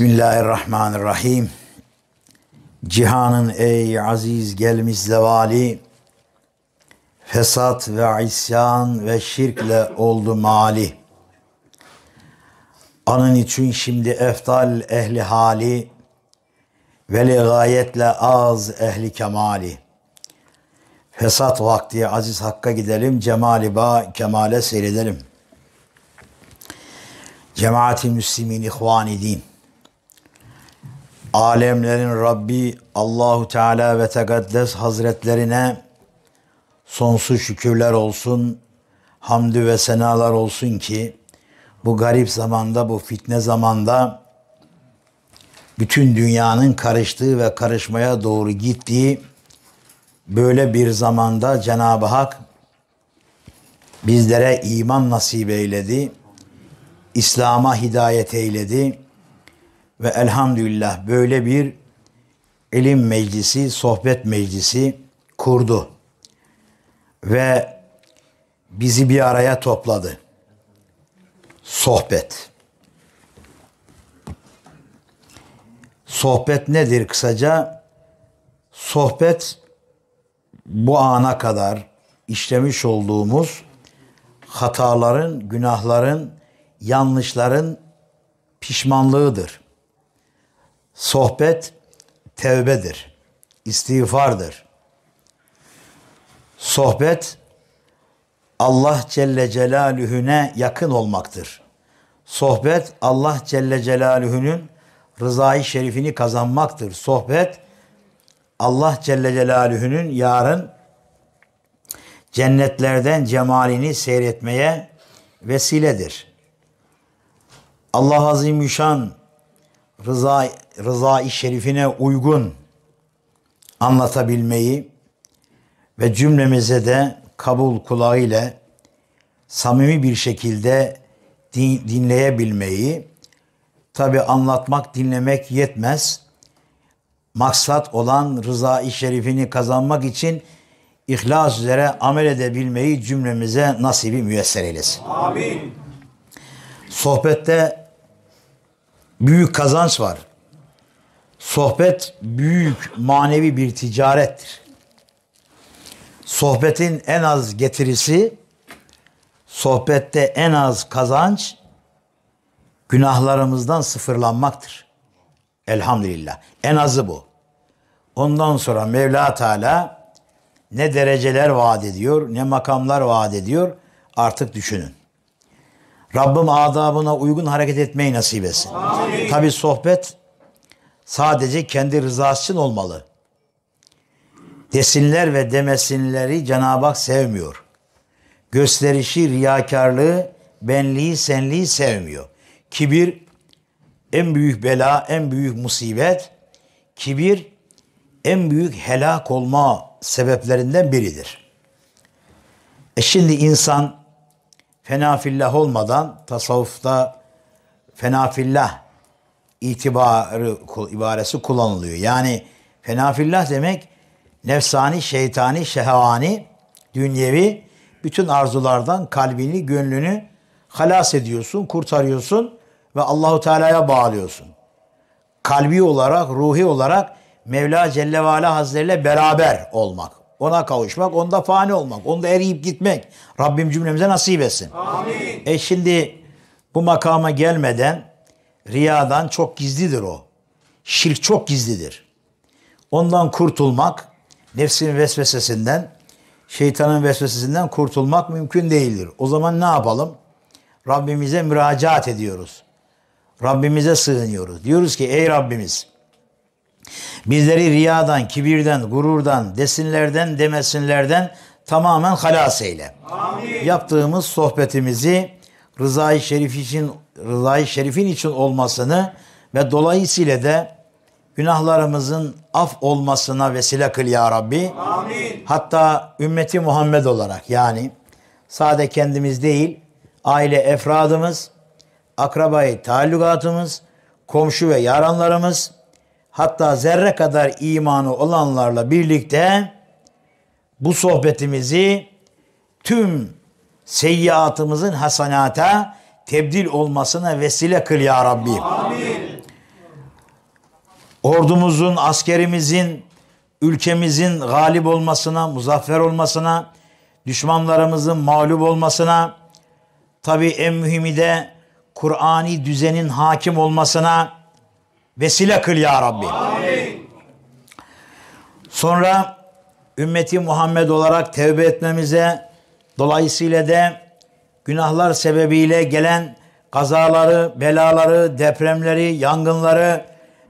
Bismillahirrahmanirrahim. Cihanın ey aziz gelmiş zevali, fesat ve isyan ve şirkle oldu mali. Anın için şimdi eftal ehli hali, ve gayetle az ehli kemali. Fesat vakti aziz hakka gidelim, cemali ba kemale seyredelim. Cemaati Müslümin ihvani din alemlerin Rabbi Allahu Teala ve Tekaddes Hazretlerine sonsuz şükürler olsun, hamdü ve senalar olsun ki bu garip zamanda, bu fitne zamanda bütün dünyanın karıştığı ve karışmaya doğru gittiği böyle bir zamanda Cenab-ı Hak bizlere iman nasip eyledi. İslam'a hidayet eyledi ve elhamdülillah böyle bir ilim meclisi, sohbet meclisi kurdu. Ve bizi bir araya topladı. Sohbet. Sohbet nedir kısaca? Sohbet bu ana kadar işlemiş olduğumuz hataların, günahların, yanlışların pişmanlığıdır. Sohbet tevbedir, istiğfardır. Sohbet Allah Celle Celaluhu'ne yakın olmaktır. Sohbet Allah Celle Celaluhu'nun rızayı şerifini kazanmaktır. Sohbet Allah Celle Celaluhu'nun yarın cennetlerden cemalini seyretmeye vesiledir. Allah Azimüşşan rıza rızayı şerifine uygun anlatabilmeyi ve cümlemize de kabul kulağı ile samimi bir şekilde din, dinleyebilmeyi tabi anlatmak dinlemek yetmez. Maksat olan rıza-i şerifini kazanmak için ihlas üzere amel edebilmeyi cümlemize nasibi müyesser eylesin. Amin. Sohbette büyük kazanç var. Sohbet büyük manevi bir ticarettir. Sohbetin en az getirisi, sohbette en az kazanç günahlarımızdan sıfırlanmaktır. Elhamdülillah. En azı bu. Ondan sonra Mevla Teala ne dereceler vaat ediyor, ne makamlar vaat ediyor artık düşünün. Rabbim adabına uygun hareket etmeyi nasip etsin. Tabi sohbet sadece kendi rızası için olmalı. Desinler ve demesinleri Cenab-ı Hak sevmiyor. Gösterişi, riyakarlığı, benliği, senliği sevmiyor. Kibir en büyük bela, en büyük musibet. Kibir en büyük helak olma sebeplerinden biridir. E şimdi insan fenafillah olmadan tasavvufta fenafillah itibarı ibaresi kullanılıyor. Yani fenafillah demek nefsani, şeytani, şehvani, dünyevi bütün arzulardan kalbini, gönlünü halas ediyorsun, kurtarıyorsun ve Allahu Teala'ya bağlıyorsun. Kalbi olarak, ruhi olarak Mevla Celle ve Ala Hazretleriyle beraber olmak. Ona kavuşmak, onda fani olmak, onda eriyip gitmek. Rabbim cümlemize nasip etsin. Amin. E şimdi bu makama gelmeden riyadan çok gizlidir o. Şirk çok gizlidir. Ondan kurtulmak, nefsin vesvesesinden, şeytanın vesvesesinden kurtulmak mümkün değildir. O zaman ne yapalım? Rabbimize müracaat ediyoruz. Rabbimize sığınıyoruz. Diyoruz ki ey Rabbimiz Bizleri riyadan, kibirden, gururdan, desinlerden, demesinlerden tamamen halas eyle. Amin. Yaptığımız sohbetimizi rızayı şerif için rızayı şerifin için olmasını ve dolayısıyla da günahlarımızın af olmasına vesile kıl ya Rabbi. Amin. Hatta ümmeti Muhammed olarak yani sade kendimiz değil, aile efradımız, akrabayı taallukatımız, komşu ve yaranlarımız, hatta zerre kadar imanı olanlarla birlikte bu sohbetimizi tüm seyyiatımızın hasanata tebdil olmasına vesile kıl ya Rabbi. Ordumuzun, askerimizin, ülkemizin galip olmasına, muzaffer olmasına, düşmanlarımızın mağlup olmasına, tabi en mühimi de Kur'ani düzenin hakim olmasına vesile kıl ya Rabbi. Amin. Sonra ümmeti Muhammed olarak tevbe etmemize, dolayısıyla da günahlar sebebiyle gelen kazaları, belaları, depremleri, yangınları,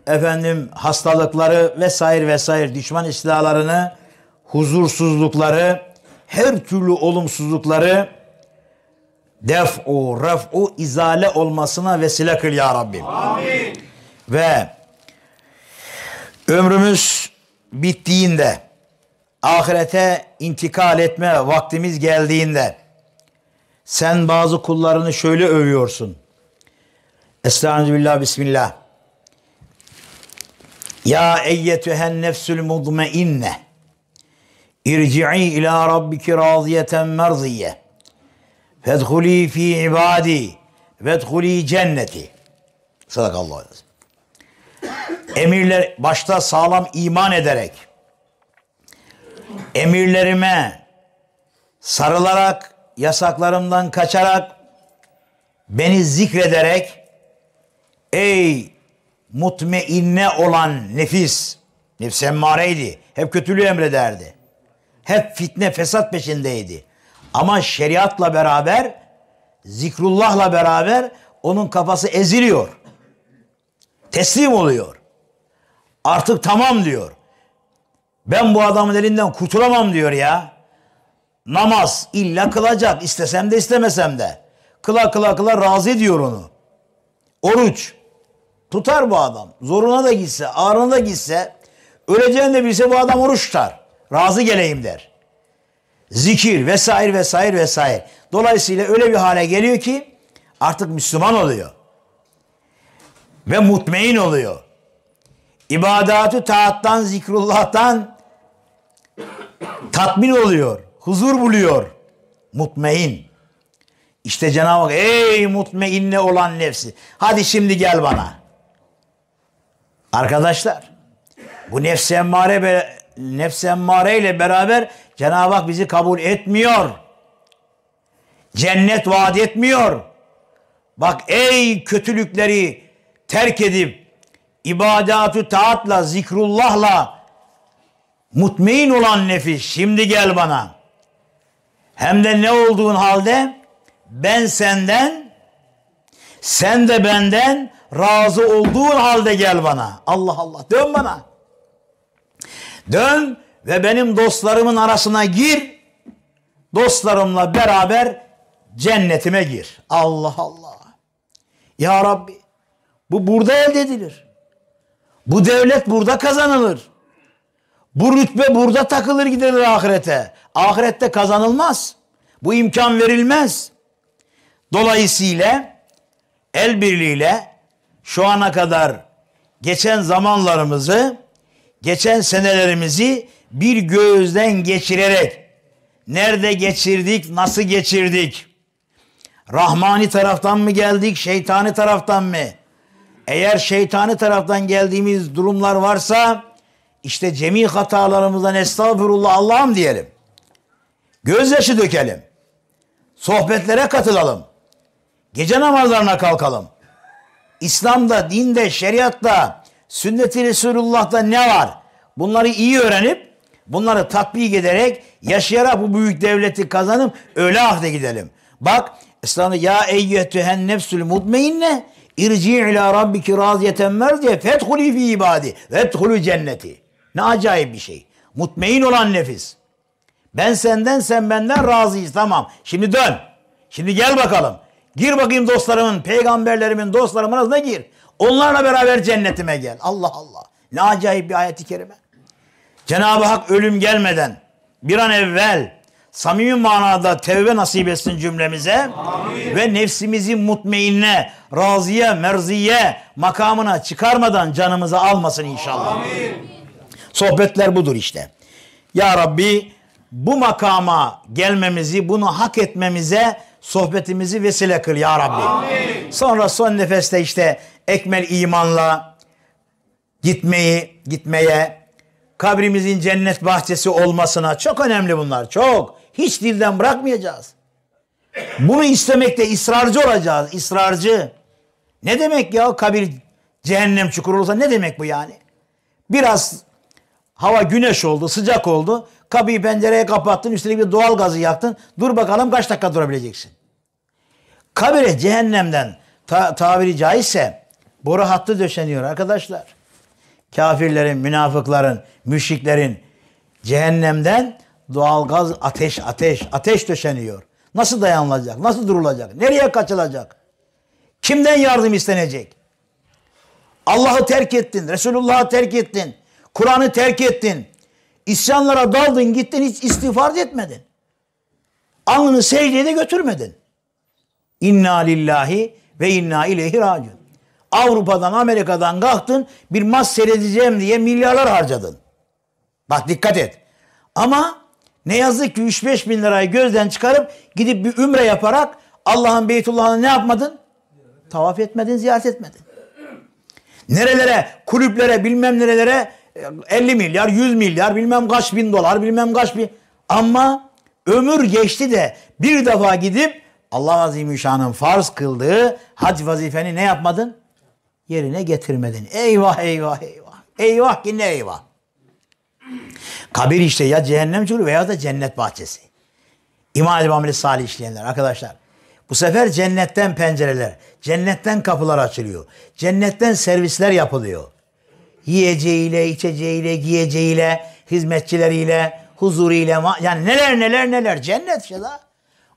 efendim hastalıkları vesaire vesaire düşman istilalarını, huzursuzlukları, her türlü olumsuzlukları def'u, ref'u, izale olmasına vesile kıl ya Rabbim. Amin. Ve ömrümüz bittiğinde, ahirete intikal etme vaktimiz geldiğinde, sen bazı kullarını şöyle övüyorsun. Estağfirullah, Bismillah. Ya eyyetühen nefsül mudmeinne. İrci'i ila rabbiki raziyeten merziye. Fedhuli fi ibadi. Vedhuli cenneti. Sadakallahu aleyhi Emirler başta sağlam iman ederek emirlerime sarılarak yasaklarımdan kaçarak beni zikrederek ey mutmeinne olan nefis nefs emmareydi. Hep kötülüğü emrederdi. Hep fitne fesat peşindeydi. Ama şeriatla beraber zikrullahla beraber onun kafası eziliyor. Teslim oluyor. Artık tamam diyor. Ben bu adamın elinden kurtulamam diyor ya. Namaz illa kılacak istesem de istemesem de. Kıla kıla kıla razı ediyor onu. Oruç tutar bu adam. Zoruna da gitse, ağrına da gitse, öleceğini de bilse bu adam oruç tutar. Razı geleyim der. Zikir vesaire vesaire vesaire. Dolayısıyla öyle bir hale geliyor ki artık Müslüman oluyor. Ve mutmain oluyor. İbadatü taattan, zikrullah'tan tatmin oluyor huzur buluyor. Mutmain. İşte Cenab-ı Hak ey mutmainne olan nefsi. Hadi şimdi gel bana. Arkadaşlar bu nefs emmare nefs emmare ile beraber Cenab-ı Hak bizi kabul etmiyor. Cennet vaat etmiyor. Bak ey kötülükleri terk edip ibadatü taatla, zikrullahla mutmain olan nefis şimdi gel bana. Hem de ne olduğun halde ben senden sen de benden razı olduğun halde gel bana. Allah Allah dön bana. Dön ve benim dostlarımın arasına gir. Dostlarımla beraber cennetime gir. Allah Allah. Ya Rabbi bu burada elde edilir. Bu devlet burada kazanılır. Bu rütbe burada takılır gidilir ahirete. Ahirette kazanılmaz. Bu imkan verilmez. Dolayısıyla el birliğiyle şu ana kadar geçen zamanlarımızı, geçen senelerimizi bir gözden geçirerek nerede geçirdik, nasıl geçirdik? Rahmani taraftan mı geldik, şeytani taraftan mı? Eğer şeytani taraftan geldiğimiz durumlar varsa işte cemi hatalarımızdan estağfurullah Allah'ım diyelim. Gözyaşı dökelim. Sohbetlere katılalım. Gece namazlarına kalkalım. İslam'da, dinde, şeriatta, sünnet-i Resulullah'ta ne var? Bunları iyi öğrenip bunları tatbik ederek yaşayarak bu büyük devleti kazanıp öyle ahde gidelim. Bak İslam'da ya eyyetühen nefsül mutmeinne irci ila rabbiki raziyeten merziye fethuli fi ibadi ve cenneti. Ne acayip bir şey. Mutmain olan nefis. Ben senden sen benden razıyız tamam. Şimdi dön. Şimdi gel bakalım. Gir bakayım dostlarımın, peygamberlerimin, dostlarımın arasına gir. Onlarla beraber cennetime gel. Allah Allah. Ne acayip bir ayet-i kerime. Cenab-ı Hak ölüm gelmeden bir an evvel samimi manada tevbe nasip etsin cümlemize Amin. ve nefsimizi mutmainne, razıya, merziye makamına çıkarmadan canımızı almasın inşallah. Amin. Sohbetler budur işte. Ya Rabbi bu makama gelmemizi, bunu hak etmemize sohbetimizi vesile kıl ya Rabbi. Amin. Sonra son nefeste işte ekmel imanla, gitmeyi, gitmeye, kabrimizin cennet bahçesi olmasına çok önemli bunlar. Çok. Hiç dilden bırakmayacağız. Bunu istemekte ısrarcı olacağız. ısrarcı. Ne demek ya kabir cehennem çukuru olsa ne demek bu yani? Biraz hava güneş oldu, sıcak oldu. Kapıyı pencereye kapattın, üstelik bir doğal gazı yaktın. Dur bakalım kaç dakika durabileceksin? Kabire cehennemden ta- tabiri caizse boru hattı döşeniyor arkadaşlar. Kafirlerin, münafıkların, müşriklerin cehennemden doğal gaz, ateş, ateş, ateş döşeniyor. Nasıl dayanılacak? Nasıl durulacak? Nereye kaçılacak? Kimden yardım istenecek? Allah'ı terk ettin, Resulullah'ı terk ettin, Kur'an'ı terk ettin. İsyanlara daldın, gittin hiç istiğfar etmedin. Alnını secdeye de götürmedin. İnna lillahi ve inna ileyhi raciun. Avrupa'dan, Amerika'dan kalktın, bir maç seyredeceğim diye milyarlar harcadın. Bak dikkat et. Ama ne yazık ki 3-5 bin lirayı gözden çıkarıp gidip bir ümre yaparak Allah'ın Beytullah'ını ne yapmadın? Tavaf etmedin, ziyaret etmedin. Nerelere, kulüplere, bilmem nerelere 50 milyar, 100 milyar, bilmem kaç bin dolar, bilmem kaç bin. Ama ömür geçti de bir defa gidip Allah Azimüşşan'ın farz kıldığı hac vazifeni ne yapmadın? Yerine getirmedin. Eyvah eyvah eyvah. Eyvah ki ne eyvah. Kabir işte ya cehennem çukuru veya da cennet bahçesi. İman edip ameli salih işleyenler arkadaşlar. Bu sefer cennetten pencereler, cennetten kapılar açılıyor. Cennetten servisler yapılıyor. Yiyeceğiyle, içeceğiyle, giyeceğiyle, hizmetçileriyle, huzuruyla, yani neler neler neler cennet işte la.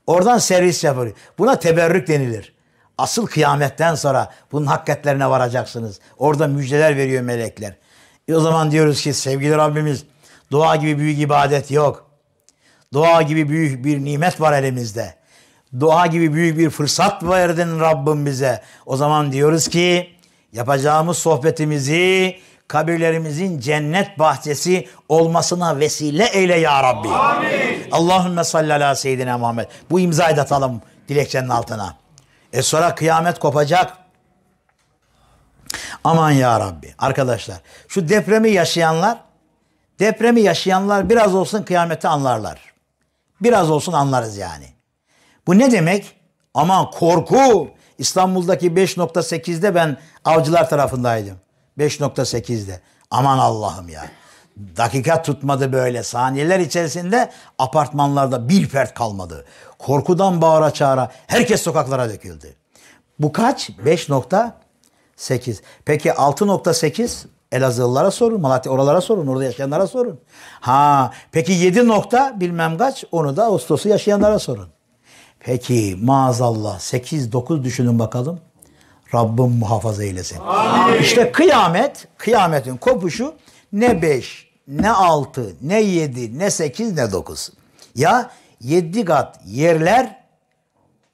Oradan servis yapılıyor. Buna teberrük denilir. Asıl kıyametten sonra bunun hakikatlerine varacaksınız. Orada müjdeler veriyor melekler. E o zaman diyoruz ki sevgili Rabbimiz dua gibi büyük ibadet yok. Dua gibi büyük bir nimet var elimizde. Dua gibi büyük bir fırsat verdin Rabbim bize. O zaman diyoruz ki yapacağımız sohbetimizi kabirlerimizin cennet bahçesi olmasına vesile eyle ya Rabbi. Amin. Allahümme salli ala seyyidina Muhammed. Bu imzayı da atalım dilekçenin altına. E sonra kıyamet kopacak. Aman ya Rabbi. Arkadaşlar şu depremi yaşayanlar depremi yaşayanlar biraz olsun kıyameti anlarlar. Biraz olsun anlarız yani. Bu ne demek? Aman korku. İstanbul'daki 5.8'de ben avcılar tarafındaydım. 5.8'de. Aman Allah'ım ya. Dakika tutmadı böyle. Saniyeler içerisinde apartmanlarda bir fert kalmadı. Korkudan bağıra çağıra herkes sokaklara döküldü. Bu kaç? 5.8. Peki 6.8 Elazığlılara sorun, Malatya oralara sorun, orada yaşayanlara sorun. Ha, peki 7 nokta bilmem kaç onu da Ağustos'u yaşayanlara sorun. Peki maazallah 8-9 düşünün bakalım. Rabbim muhafaza eylesin. Amin. İşte kıyamet, kıyametin kopuşu ne 5, ne 6, ne 7, ne 8, ne 9. Ya 7 kat yerler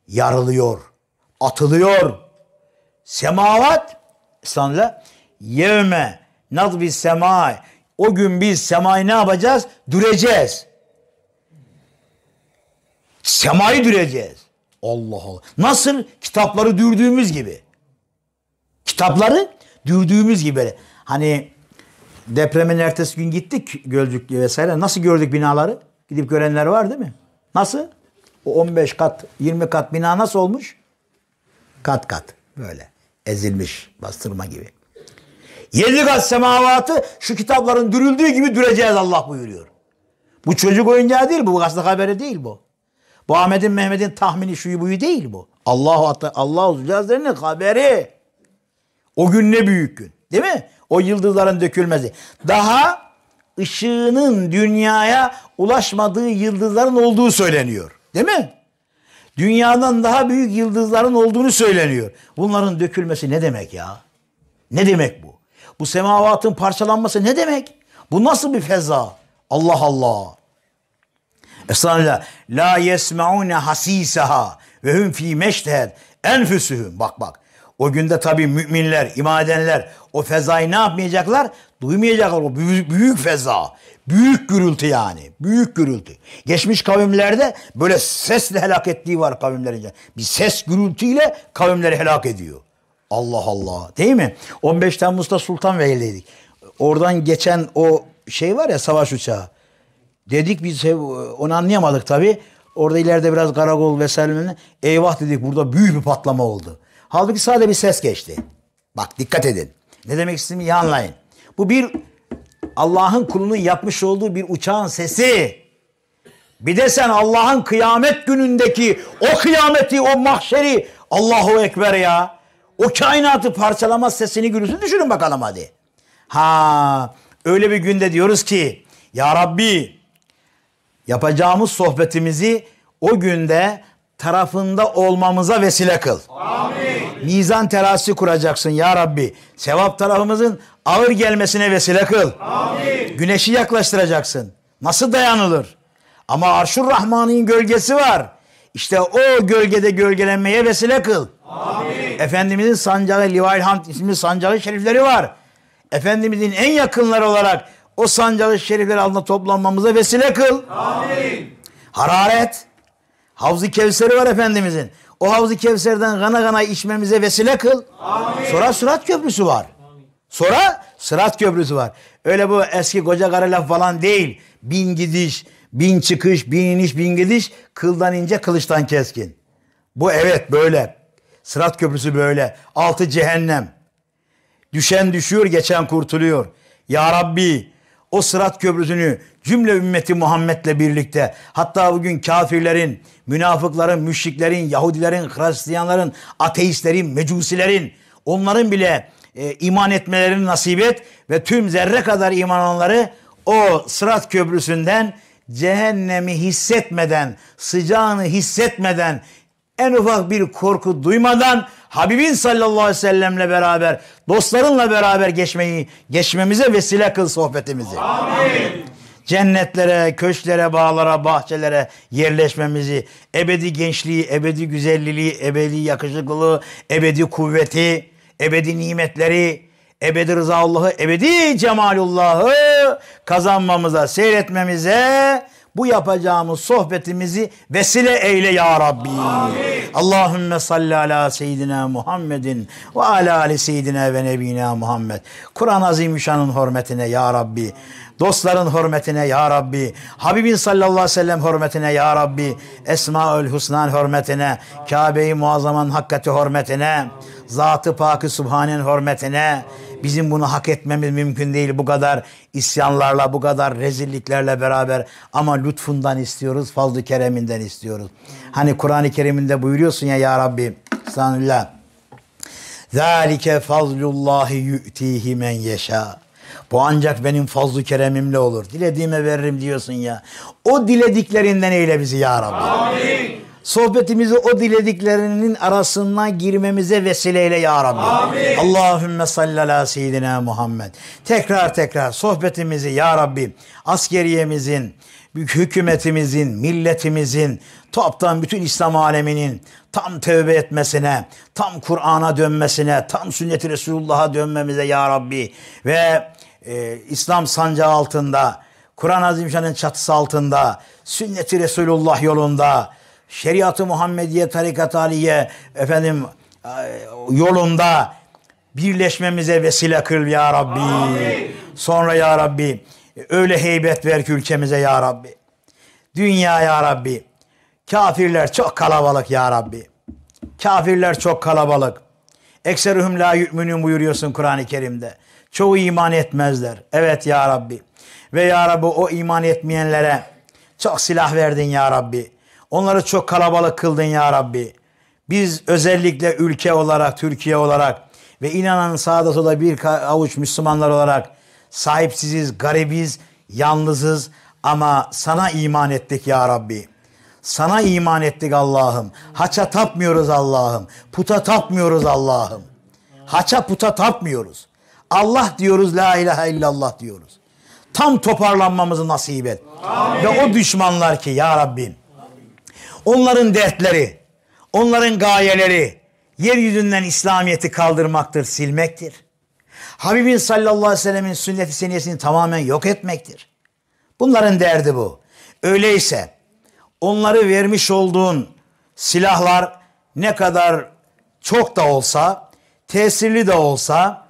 yarılıyor, atılıyor. Semavat, İslam'da yevme nadbi semai. O gün biz semayı ne yapacağız? Düreceğiz. Semayı düreceğiz. Allah Allah. Nasıl? Kitapları dürdüğümüz gibi. Kitapları dürdüğümüz gibi. Hani depremin ertesi gün gittik Gölcük vesaire. Nasıl gördük binaları? Gidip görenler var değil mi? Nasıl? O 15 kat, 20 kat bina nasıl olmuş? Kat kat böyle ezilmiş bastırma gibi. Yedi kat semavatı şu kitapların dürüldüğü gibi düreceğiz Allah buyuruyor. Bu çocuk oyuncağı değil bu. Bu gazete haberi değil bu. Bu Ahmet'in Mehmet'in tahmini şuyu buyu değil bu. Allah Allah Hazretleri'nin haberi. O gün ne büyük gün. Değil mi? O yıldızların dökülmesi. Daha ışığının dünyaya ulaşmadığı yıldızların olduğu söyleniyor. Değil mi? Dünyadan daha büyük yıldızların olduğunu söyleniyor. Bunların dökülmesi ne demek ya? Ne demek bu? Bu semavatın parçalanması ne demek? Bu nasıl bir feza? Allah Allah. Estağfirullah. La yesmeune hasisaha ve hum fi meştehed enfüsühüm. Bak bak. O günde tabi müminler, iman edenler o fezayı ne yapmayacaklar? Duymayacaklar o büyük, büyük feza. Büyük gürültü yani. Büyük gürültü. Geçmiş kavimlerde böyle sesle helak ettiği var kavimlerince. Bir ses gürültüyle kavimleri helak ediyor. Allah Allah. Değil mi? 15 Temmuz'da Sultanbeyli'deydik. Oradan geçen o şey var ya savaş uçağı. Dedik biz onu anlayamadık tabii. Orada ileride biraz karakol vesaire. Eyvah dedik burada büyük bir patlama oldu. Halbuki sadece bir ses geçti. Bak dikkat edin. Ne demek istediğimi iyi anlayın. Bu bir Allah'ın kulunun yapmış olduğu bir uçağın sesi. Bir de sen Allah'ın kıyamet günündeki o kıyameti, o mahşeri Allahu Ekber ya. O kainatı parçalamaz sesini gürültüsünü düşünün bakalım hadi. Ha öyle bir günde diyoruz ki Ya Rabbi yapacağımız sohbetimizi o günde tarafında olmamıza vesile kıl. Amin. Mizan terası kuracaksın ya Rabbi. Sevap tarafımızın ağır gelmesine vesile kıl. Amin. Güneşi yaklaştıracaksın. Nasıl dayanılır? Ama Arşur Rahman'ın gölgesi var. İşte o gölgede gölgelenmeye vesile kıl. Amin. Efendimizin sancağı Livail Hamd isimli sancağı şerifleri var. Efendimizin en yakınları olarak o sancağı şerifleri altında toplanmamıza vesile kıl. Amin. Hararet. Havz-ı Kevser'i var Efendimizin. O Havz-ı Kevser'den gana gana içmemize vesile kıl. Amin. Sonra Sırat Köprüsü var. Sonra Sırat Köprüsü var. Öyle bu eski koca karı laf falan değil. Bin gidiş, bin çıkış, bin iniş, bin gidiş. Kıldan ince, kılıçtan keskin. Bu evet böyle. Sırat Köprüsü böyle. Altı cehennem. Düşen düşüyor, geçen kurtuluyor. Ya Rabbi o sırat köprüsünü cümle ümmeti Muhammed'le birlikte hatta bugün kafirlerin, münafıkların, müşriklerin, Yahudilerin, Hristiyanların, ateistlerin, mecusilerin onların bile e, iman etmelerini nasip et ve tüm zerre kadar iman olanları o sırat köprüsünden cehennemi hissetmeden, sıcağını hissetmeden, en ufak bir korku duymadan Habibin sallallahu aleyhi ve sellemle beraber, dostlarınla beraber geçmeyi, geçmemize vesile kıl sohbetimizi. Amin. Cennetlere, köşklere, bağlara, bahçelere yerleşmemizi, ebedi gençliği, ebedi güzelliği, ebedi yakışıklılığı, ebedi kuvveti, ebedi nimetleri, ebedi rızaullahı, ebedi cemalullahı kazanmamıza, seyretmemize bu yapacağımız sohbetimizi vesile eyle ya Rabbi. Amin. Allahümme salli ala seyyidina Muhammedin ve ala ali seyyidina ve nebina Muhammed. Kur'an-ı Azimüşşan'ın hürmetine ya Rabbi. Dostların hürmetine ya Rabbi. Habibin sallallahu aleyhi ve sellem hürmetine ya Rabbi. Esmaül Husnan hürmetine. Kabe-i Muazzama'nın hakikati hürmetine. Zat-ı Pak-ı Subhan'ın hürmetine. Bizim bunu hak etmemiz mümkün değil bu kadar isyanlarla, bu kadar rezilliklerle beraber. Ama lütfundan istiyoruz, fazl-ı kereminden istiyoruz. Hani Kur'an-ı Kerim'inde buyuruyorsun ya Ya Rabbi, Sanillah. Zalike fazlullahi yu'tihi men yeşâ. Bu ancak benim fazlu keremimle olur. Dilediğime veririm diyorsun ya. O dilediklerinden eyle bizi ya Rabbi. Amin sohbetimizi o dilediklerinin arasından girmemize vesileyle ya Rabbi. Amin. Allahümme salli ala seyyidina Muhammed. Tekrar tekrar sohbetimizi ya Rabbi askeriyemizin, hükümetimizin, milletimizin, toptan bütün İslam aleminin tam tövbe etmesine, tam Kur'an'a dönmesine, tam sünnet-i Resulullah'a dönmemize ya Rabbi ve e, İslam sancağı altında, Kur'an-ı Azimşan'ın çatısı altında, sünnet-i Resulullah yolunda, şeriatı Muhammediye, tarikat aliye efendim e, yolunda birleşmemize vesile kıl ya Rabbi. Amin. Sonra ya Rabbi öyle heybet ver ki ülkemize ya Rabbi. Dünya ya Rabbi. Kafirler çok kalabalık ya Rabbi. Kafirler çok kalabalık. Ekserühüm la yu'minun buyuruyorsun Kur'an-ı Kerim'de. Çoğu iman etmezler. Evet ya Rabbi. Ve ya Rabbi o iman etmeyenlere çok silah verdin ya Rabbi. Onları çok kalabalık kıldın ya Rabbi. Biz özellikle ülke olarak, Türkiye olarak ve inanan sağda solda bir avuç Müslümanlar olarak sahipsiziz, garibiz, yalnızız ama sana iman ettik ya Rabbi. Sana iman ettik Allah'ım. Haça tapmıyoruz Allah'ım. Puta tapmıyoruz Allah'ım. Haça puta tapmıyoruz. Allah diyoruz, la ilahe illallah diyoruz. Tam toparlanmamızı nasip et. Amin. Ve o düşmanlar ki ya Rabbim Onların dertleri, onların gayeleri yeryüzünden İslamiyet'i kaldırmaktır, silmektir. Habibin sallallahu aleyhi ve sellemin sünnet-i seniyesini tamamen yok etmektir. Bunların derdi bu. Öyleyse onları vermiş olduğun silahlar ne kadar çok da olsa tesirli de olsa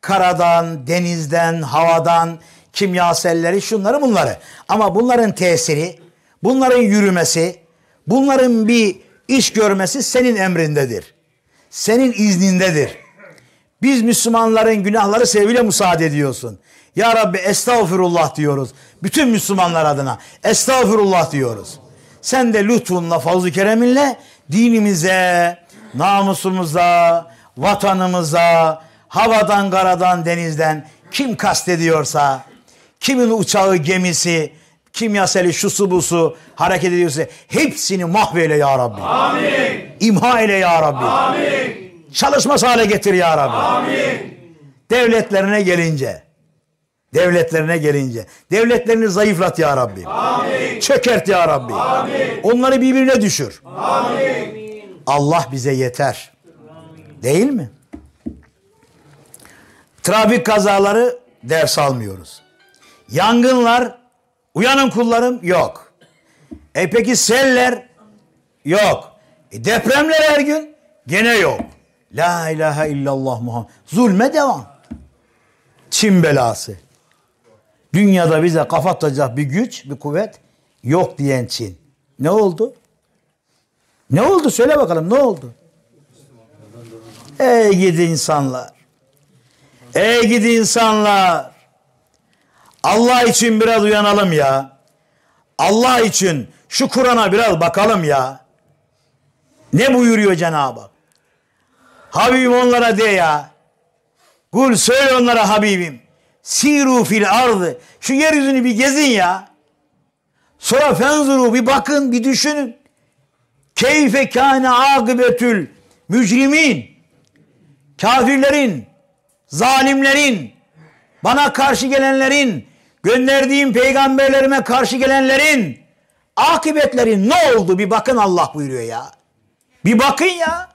karadan, denizden, havadan, kimyaselleri, şunları bunları. Ama bunların tesiri, bunların yürümesi, bunların bir iş görmesi senin emrindedir. Senin iznindedir. Biz Müslümanların günahları sebebiyle müsaade ediyorsun. Ya Rabbi estağfurullah diyoruz. Bütün Müslümanlar adına estağfurullah diyoruz. Sen de lütfunla, fazl-ı kereminle dinimize, namusumuza, vatanımıza, havadan, karadan, denizden kim kastediyorsa, kimin uçağı, gemisi, kimyaseli şusu busu hareket ediyorsa hepsini mahveyle ya Rabbi. Amin. İmha eyle ya Rabbi. Amin. Çalışmaz hale getir ya Rabbi. Amin. Devletlerine gelince, devletlerine gelince, devletlerini zayıflat ya Rabbi. Amin. Çökert ya Rabbi. Amin. Onları birbirine düşür. Amin. Allah bize yeter. Değil mi? Trafik kazaları ders almıyoruz. Yangınlar, uyanın kullarım yok. E peki seller yok. E depremler her gün gene yok. La ilahe illallah Muhammed. Zulme devam. Çin belası. Dünyada bize kafa atacak bir güç, bir kuvvet yok diyen Çin. Ne oldu? Ne oldu? Söyle bakalım ne oldu? Ey gidi insanlar. Ey gidi insanlar. Allah için biraz uyanalım ya. Allah için şu Kur'an'a biraz bakalım ya. Ne buyuruyor Cenab-ı Hak? Habibim onlara de ya. Kul söyle onlara Habibim. Siru fil ardı. Şu yeryüzünü bir gezin ya. Sonra fenzuru bir bakın bir düşünün. Keyfe kâne akıbetül mücrimin. Kafirlerin, zalimlerin, bana karşı gelenlerin, gönderdiğim peygamberlerime karşı gelenlerin akıbetleri ne oldu bir bakın Allah buyuruyor ya. Bir bakın ya.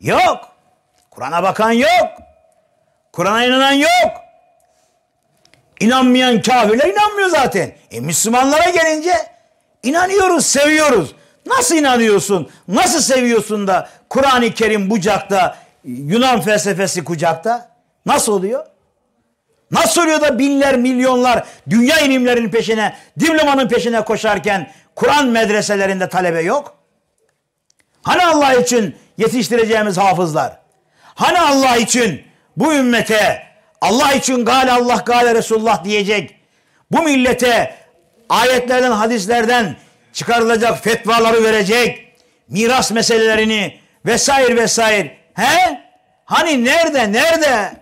Yok. Kur'an'a bakan yok. Kur'an'a inanan yok. İnanmayan kafirler inanmıyor zaten. E Müslümanlara gelince inanıyoruz, seviyoruz. Nasıl inanıyorsun? Nasıl seviyorsun da Kur'an-ı Kerim bucakta, Yunan felsefesi kucakta? Nasıl oluyor? Nasıl oluyor da binler, milyonlar dünya ilimlerinin peşine, diplomanın peşine koşarken Kur'an medreselerinde talebe yok? Hani Allah için yetiştireceğimiz hafızlar? Hani Allah için bu ümmete Allah için gale Allah gale Resulullah diyecek? Bu millete ayetlerden hadislerden çıkarılacak fetvaları verecek? Miras meselelerini vesaire vesaire. He? Hani nerede nerede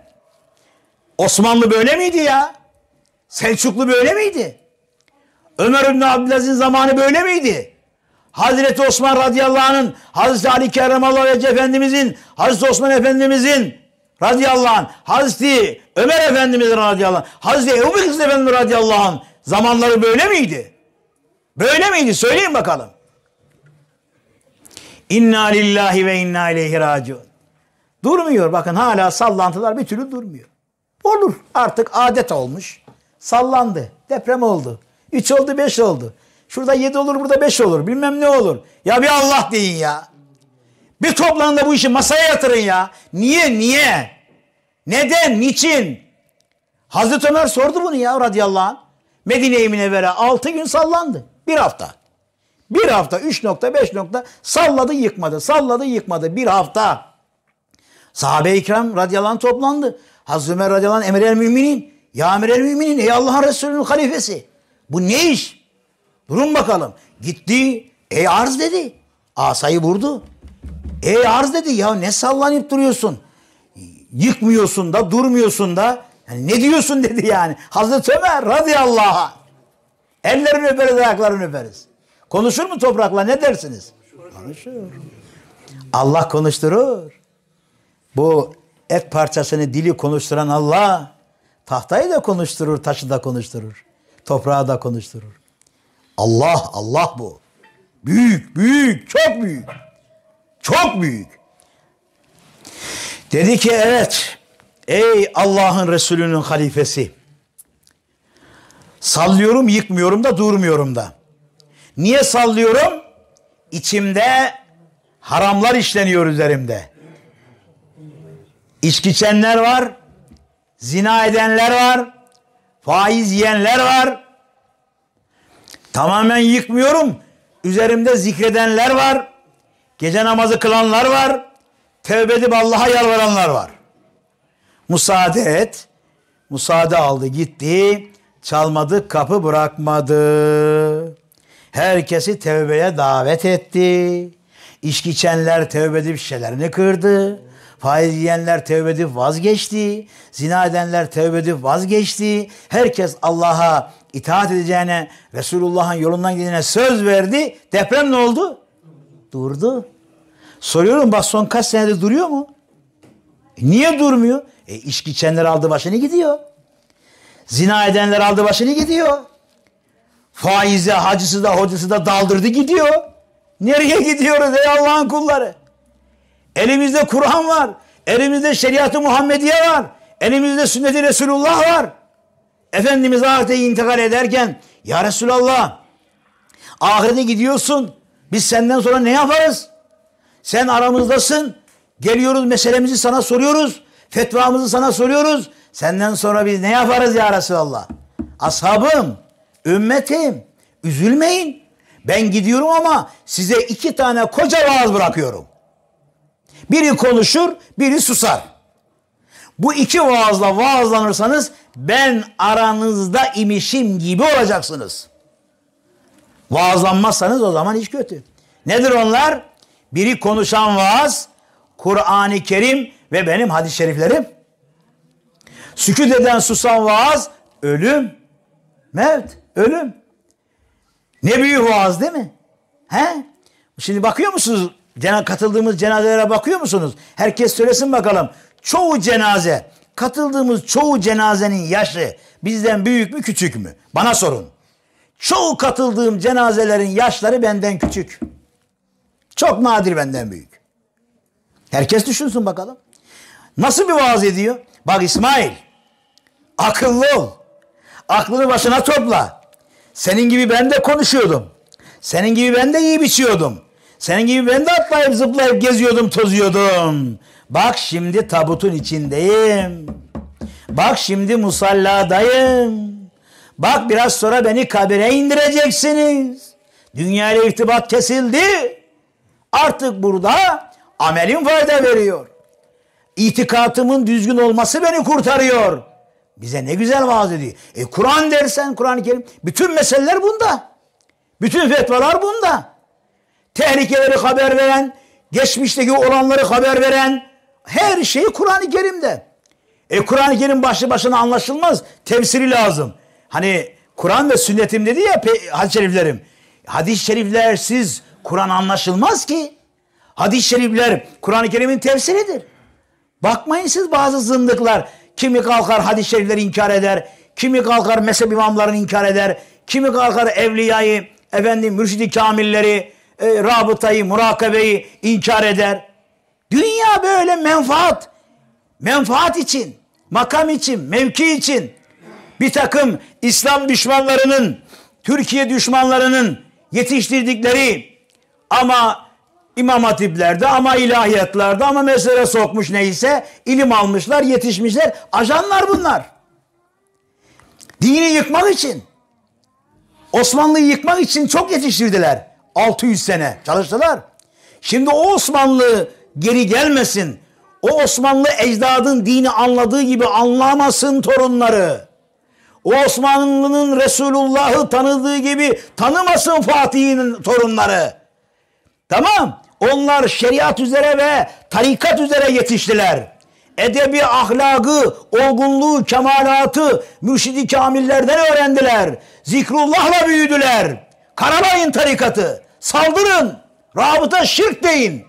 Osmanlı böyle miydi ya Selçuklu böyle miydi Ömer İbni Abdülaziz'in zamanı böyle miydi Hazreti Osman radıyallahu anh'ın Hazreti Ali Kerremallahu Vece Efendimizin Hazreti Osman Efendimizin radıyallahu anh Hazreti Ömer Efendimizin radıyallahu anh Hazreti Ebu Bekir Efendimiz radıyallahu anh zamanları böyle miydi? Böyle miydi? Söyleyin bakalım. İnna lillahi ve inna ileyhi raciun. Durmuyor. Bakın hala sallantılar bir türlü durmuyor. Olur. Artık adet olmuş. Sallandı. Deprem oldu. Üç oldu, beş oldu. Şurada yedi olur, burada beş olur. Bilmem ne olur. Ya bir Allah deyin ya. Bir toplanın bu işi masaya yatırın ya. Niye, niye? Neden, niçin? Hazreti Ömer sordu bunu ya radıyallahu anh. Medine-i Münevvere altı gün sallandı. Bir hafta. Bir hafta üç nokta beş nokta salladı yıkmadı. Salladı yıkmadı. Bir hafta. Sahabe-i kiram radıyallahu anh toplandı. Hazreti Ömer radıyallahu anh emir el müminin. Ya emir el müminin ey Allah'ın Resulü'nün halifesi. Bu ne iş? Durun bakalım. Gitti. Ey arz dedi. Asayı vurdu. Ey arz dedi. Ya ne sallanıp duruyorsun? Yıkmıyorsun da durmuyorsun da. Yani ne diyorsun dedi yani. Hazreti Ömer radıyallahu anh. Ellerini öperiz, ayaklarını öperiz. Konuşur mu toprakla ne dersiniz? Konuşur. Allah konuşturur. Bu et parçasını dili konuşturan Allah tahtayı da konuşturur, taşı da konuşturur. Toprağı da konuşturur. Allah, Allah bu. Büyük, büyük, çok büyük. Çok büyük. Dedi ki evet, ey Allah'ın Resulü'nün halifesi. Sallıyorum, yıkmıyorum da durmuyorum da. Niye sallıyorum? İçimde haramlar işleniyor üzerimde. İçki içenler var. Zina edenler var. Faiz yiyenler var. Tamamen yıkmıyorum. Üzerimde zikredenler var. Gece namazı kılanlar var. Tevbe edip Allah'a yalvaranlar var. Müsaade et. Müsaade aldı gitti. Çalmadı kapı bırakmadı. Herkesi tevbeye davet etti. İçki içenler tevbe edip şişelerini kırdı. Faiz yiyenler tevbe edip vazgeçti. Zina edenler tevbe edip vazgeçti. Herkes Allah'a itaat edeceğine, Resulullah'ın yolundan gideceğine söz verdi. Deprem ne oldu? Durdu. Soruyorum bak son kaç senedir duruyor mu? E niye durmuyor? E içki içenler aldı başını gidiyor. Zina edenler aldı başını gidiyor. Faize, hacısı da hocası da daldırdı gidiyor. Nereye gidiyoruz ey Allah'ın kulları? Elimizde Kur'an var. Elimizde şeriatı Muhammediye var. Elimizde sünnet-i Resulullah var. Efendimiz ahirete intikal ederken ya Resulallah ahirete gidiyorsun. Biz senden sonra ne yaparız? Sen aramızdasın. Geliyoruz meselemizi sana soruyoruz. Fetvamızı sana soruyoruz. Senden sonra biz ne yaparız ya Resulallah? Ashabım, ümmetim, üzülmeyin. Ben gidiyorum ama size iki tane koca vaaz bırakıyorum. Biri konuşur, biri susar. Bu iki vaazla vaazlanırsanız ben aranızda imişim gibi olacaksınız. Vaazlanmazsanız o zaman hiç kötü. Nedir onlar? Biri konuşan vaaz, Kur'an-ı Kerim ve benim hadis-i şeriflerim. Sükut eden susan vaaz, ölüm. Mevt, ölüm. Ne büyük vaaz değil mi? He? Şimdi bakıyor musunuz? Katıldığımız cenazelere bakıyor musunuz? Herkes söylesin bakalım. Çoğu cenaze, katıldığımız çoğu cenazenin yaşı bizden büyük mü küçük mü? Bana sorun. Çoğu katıldığım cenazelerin yaşları benden küçük. Çok nadir benden büyük. Herkes düşünsün bakalım. Nasıl bir vaaz ediyor? Bak İsmail, akıllı ol. Aklını başına topla. Senin gibi ben de konuşuyordum. Senin gibi ben de yiyip içiyordum. Senin gibi ben de atlayıp zıplayıp geziyordum, tozuyordum. Bak şimdi tabutun içindeyim. Bak şimdi musalladayım. Bak biraz sonra beni kabire indireceksiniz. Dünya ile irtibat kesildi. Artık burada amelim fayda veriyor. İtikatımın düzgün olması beni kurtarıyor. Bize ne güzel vaaz ediyor. E Kur'an dersen Kur'an-ı Kerim bütün meseleler bunda. Bütün fetvalar bunda. Tehlikeleri haber veren, geçmişteki olanları haber veren her şey Kur'an-ı Kerim'de. E Kur'an-ı Kerim başlı başına anlaşılmaz. Tefsiri lazım. Hani Kur'an ve sünnetim dedi ya hadis-i şeriflerim. Hadis-i şeriflersiz Kur'an anlaşılmaz ki. Hadis-i şerifler Kur'an-ı Kerim'in tefsiridir. Bakmayın siz bazı zındıklar. Kimi kalkar hadis-i şerifleri inkar eder. Kimi kalkar mezhep imamlarını inkar eder. Kimi kalkar evliyayı, efendim mürşidi kamilleri, e, rabıtayı, murakabeyi inkar eder. Dünya böyle menfaat. Menfaat için, makam için, mevki için bir takım İslam düşmanlarının, Türkiye düşmanlarının yetiştirdikleri ama İmam hatiplerde ama ilahiyatlarda ama mesele sokmuş neyse ilim almışlar, yetişmişler. Ajanlar bunlar. Dini yıkmak için. Osmanlı'yı yıkmak için çok yetiştirdiler. 600 sene çalıştılar. Şimdi o Osmanlı geri gelmesin. O Osmanlı ecdadın dini anladığı gibi anlamasın torunları. O Osmanlı'nın Resulullah'ı tanıdığı gibi tanımasın Fatih'in torunları. Tamam. Onlar şeriat üzere ve tarikat üzere yetiştiler. Edebi ahlakı, olgunluğu, kemalatı mürşidi kamillerden öğrendiler. Zikrullah'la büyüdüler. Karamayın tarikatı. Saldırın. Rabıta şirk deyin.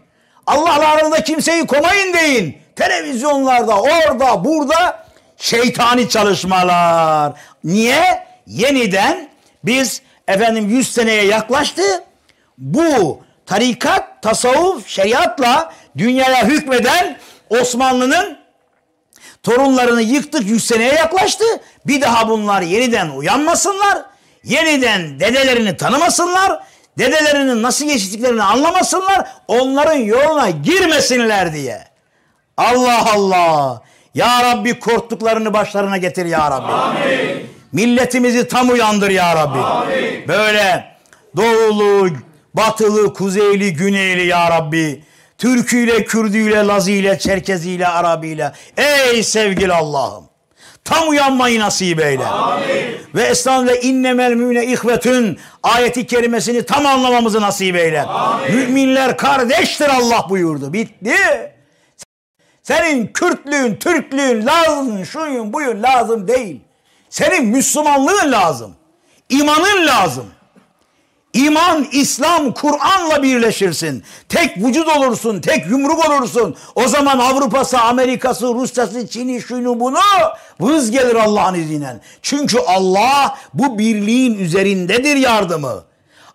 Allah'la aranızda kimseyi komayın deyin. Televizyonlarda, orada, burada şeytani çalışmalar. Niye? Yeniden biz efendim 100 seneye yaklaştı. Bu tarikat, tasavvuf, şeriatla dünyaya hükmeden Osmanlı'nın torunlarını yıktık 100 seneye yaklaştı. Bir daha bunlar yeniden uyanmasınlar. Yeniden dedelerini tanımasınlar. Dedelerinin nasıl geçtiklerini anlamasınlar. Onların yoluna girmesinler diye. Allah Allah. Ya Rabbi korktuklarını başlarına getir ya Rabbi. Amin. Milletimizi tam uyandır ya Rabbi. Amin. Böyle doğulu, batılı, kuzeyli, güneyli ya Rabbi. Türküyle, Kürdüyle, Lazıyla, Çerkeziyle, Arabiyle. Ey sevgili Allah'ım. Tam uyanmayı nasip eyle. Amin. Ve Eslan ve innemel mümine ihvetün ayeti kerimesini tam anlamamızı nasip eyle. Amin. Müminler kardeştir Allah buyurdu. Bitti. Senin Kürtlüğün, Türklüğün lazım, şuyun buyun lazım değil. Senin Müslümanlığın lazım. İmanın lazım. İman, İslam, Kur'an'la birleşirsin. Tek vücut olursun, tek yumruk olursun. O zaman Avrupa'sı, Amerika'sı, Rusya'sı, Çin'i, şunu bunu vız gelir Allah'ın izniyle. Çünkü Allah bu birliğin üzerindedir yardımı.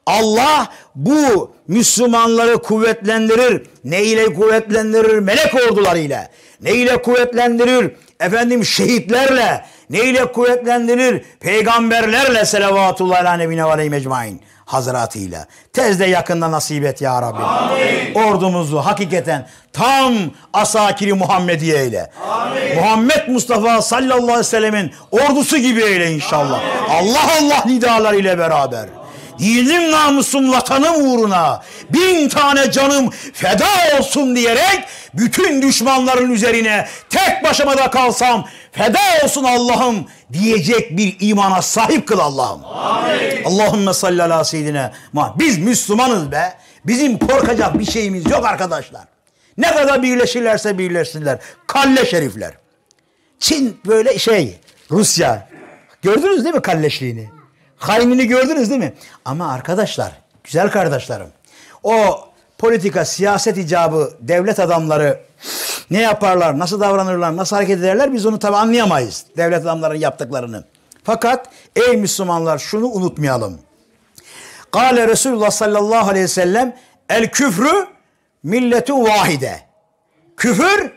Allah bu Müslümanları kuvvetlendirir. Ne ile kuvvetlendirir? Melek ordularıyla. Ne ile kuvvetlendirir? Efendim şehitlerle. Ne ile kuvvetlendirir? Peygamberlerle selavatullahi nebine ve aleyhi mecmain hazratıyla. Tezde yakında nasip et ya Rabbi. Amin. Ordumuzu hakikaten tam asakiri Muhammediye ile. Amin. Muhammed Mustafa sallallahu aleyhi ve sellemin ordusu gibi eyle inşallah. Amin. Allah Allah nidalar ile beraber. Dinim namusum vatanım uğruna bin tane canım feda olsun diyerek bütün düşmanların üzerine tek başıma da kalsam feda olsun Allah'ım diyecek bir imana sahip kıl Allah'ım. Allahümme salli ala seyyidine. Biz Müslümanız be. Bizim korkacak bir şeyimiz yok arkadaşlar. Ne kadar birleşirlerse birleşsinler. Kalle şerifler. Çin böyle şey. Rusya. Gördünüz değil mi kalleşliğini? Hainini gördünüz değil mi? Ama arkadaşlar, güzel kardeşlerim. O politika, siyaset icabı, devlet adamları ne yaparlar, nasıl davranırlar, nasıl hareket ederler biz onu tabi anlayamayız. Devlet adamlarının yaptıklarını. Fakat ey Müslümanlar şunu unutmayalım. Kale Resulullah sallallahu aleyhi ve sellem el küfrü milletu vahide. Küfür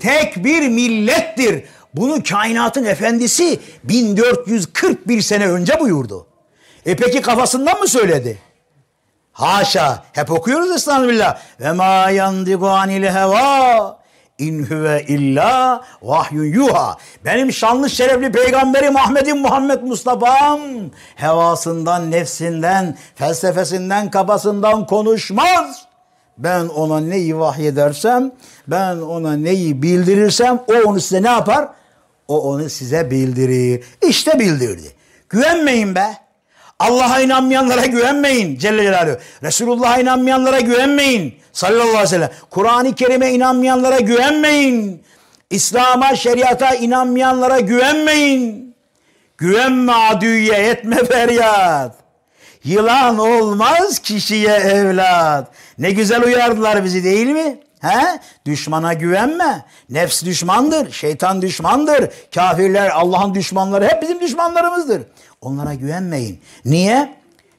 tek bir millettir. Bunu kainatın efendisi 1441 sene önce buyurdu. E peki kafasından mı söyledi? Haşa. Hep okuyoruz estağfirullah. Ve ma yandigu anil heva in huve illa vahyun yuha. Benim şanlı şerefli peygamberim Ahmet'im Muhammed Mustafa'm hevasından, nefsinden, felsefesinden, kafasından konuşmaz. Ben ona neyi vahyedersem, ben ona neyi bildirirsem o onu size ne yapar? O onu size bildirir. İşte bildirdi. Güvenmeyin be. Allah'a inanmayanlara güvenmeyin Celle Celaluhu. Resulullah'a inanmayanlara güvenmeyin. Sallallahu aleyhi ve sellem. Kur'an-ı Kerim'e inanmayanlara güvenmeyin. İslam'a, şeriata inanmayanlara güvenmeyin. Güvenme adüye etme feryat. Yılan olmaz kişiye evlat. Ne güzel uyardılar bizi değil mi? He? Düşmana güvenme. Nefs düşmandır, şeytan düşmandır. Kafirler Allah'ın düşmanları hep bizim düşmanlarımızdır. Onlara güvenmeyin. Niye?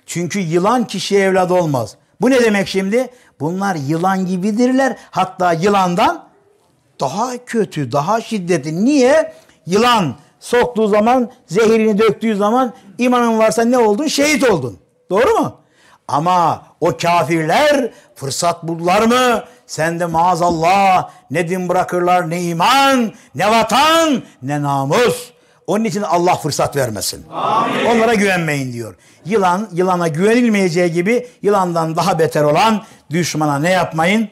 Çünkü yılan kişiye evlat olmaz. Bu ne demek şimdi? Bunlar yılan gibidirler. Hatta yılandan daha kötü, daha şiddetli. Niye? Yılan soktuğu zaman, zehirini döktüğü zaman imanın varsa ne oldun? Şehit oldun. Doğru mu? Ama o kafirler fırsat buldular mı? Sen de maazallah ne din bırakırlar ne iman ne vatan ne namus. Onun için Allah fırsat vermesin. Amin. Onlara güvenmeyin diyor. Yılan, yılana güvenilmeyeceği gibi yılandan daha beter olan düşmana ne yapmayın?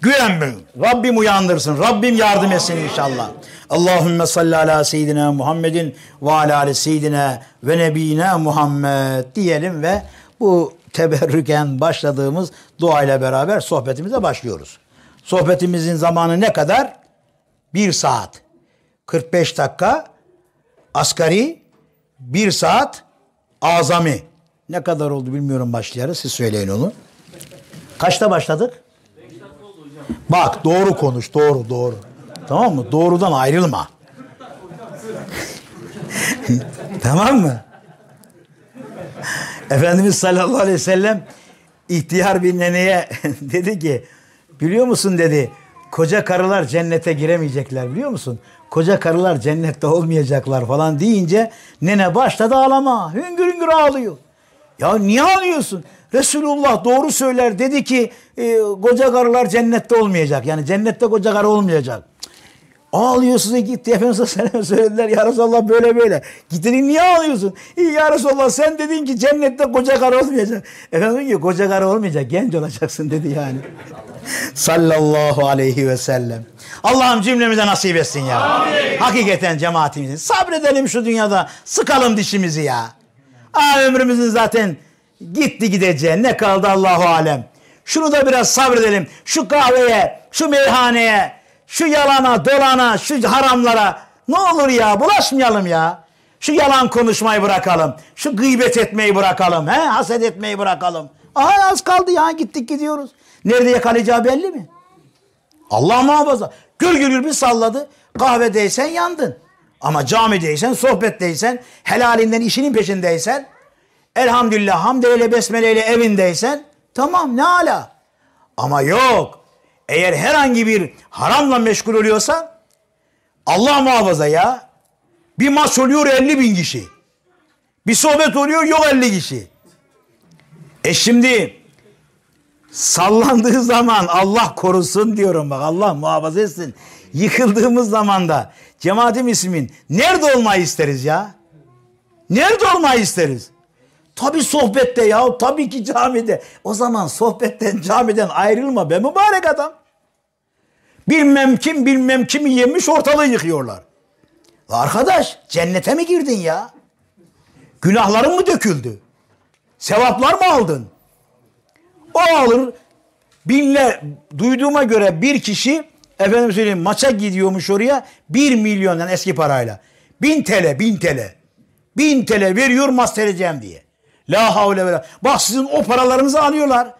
Güvenmeyin. Rabbim uyandırsın. Rabbim yardım etsin inşallah. Allahümme salli ala seyyidina Muhammedin ve ala ali seyyidina ve nebiyina Muhammed diyelim ve bu teberrüken başladığımız dua ile beraber sohbetimize başlıyoruz. Sohbetimizin zamanı ne kadar? Bir saat. 45 dakika asgari, bir saat azami. Ne kadar oldu bilmiyorum başlayalı. Siz söyleyin onu. Kaçta başladık? Bak doğru konuş. Doğru doğru. Tamam mı? Doğrudan ayrılma. tamam mı? Efendimiz sallallahu aleyhi ve sellem ihtiyar bir neneye dedi ki biliyor musun dedi koca karılar cennete giremeyecekler biliyor musun? Koca karılar cennette olmayacaklar falan deyince nene başladı ağlama. Hüngür hüngür ağlıyor. Ya niye ağlıyorsun? Resulullah doğru söyler dedi ki e, koca karılar cennette olmayacak. Yani cennette koca karı olmayacak. Ağlıyorsunuz gitti Efendimiz Aleyhisselam söylediler ya Resulallah böyle böyle. Gittin niye ağlıyorsun? İyi ya Resulallah sen dedin ki cennette koca karı olmayacak. Efendim ki koca karı olmayacak genç olacaksın dedi yani. Sallallahu aleyhi ve sellem. Allah'ım cümlemize nasip etsin ya. Amin. Hakikaten cemaatimizin. Sabredelim şu dünyada. Sıkalım dişimizi ya. Aa, ömrümüzün zaten gitti gideceği. Ne kaldı Allahu alem. Şunu da biraz sabredelim. Şu kahveye, şu meyhaneye, şu yalana, dolana, şu haramlara ne olur ya bulaşmayalım ya. Şu yalan konuşmayı bırakalım. Şu gıybet etmeyi bırakalım. He? Haset etmeyi bırakalım. Aha az kaldı ya gittik gidiyoruz. Nerede yakalayacağı belli mi? Allah muhafaza. Gül gül bir salladı. Kahvedeysen yandın. Ama camideysen, sohbetteysen, helalinden işinin peşindeysen, elhamdülillah hamdeyle besmeleyle evindeysen, tamam ne ala. Ama yok. Eğer herhangi bir haramla meşgul oluyorsa, Allah muhafaza ya, bir maç oluyor 50 bin kişi. Bir sohbet oluyor yok 50 kişi. E şimdi sallandığı zaman Allah korusun diyorum bak Allah muhafaza etsin. Yıkıldığımız zaman da cemaatim ismin nerede olmayı isteriz ya? Nerede olmayı isteriz? Tabi sohbette ya tabii ki camide. O zaman sohbetten camiden ayrılma be mübarek adam. Bilmem kim bilmem kimi yemiş ortalığı yıkıyorlar. Arkadaş cennete mi girdin ya? Günahların mı döküldü? Sevaplar mı aldın? O alır binler duyduğuma göre bir kişi efendim söyleyeyim maça gidiyormuş oraya bir milyondan eski parayla. Bin TL bin TL. Bin TL veriyor maç diye. La havle ve la. Bak sizin o paralarınızı alıyorlar.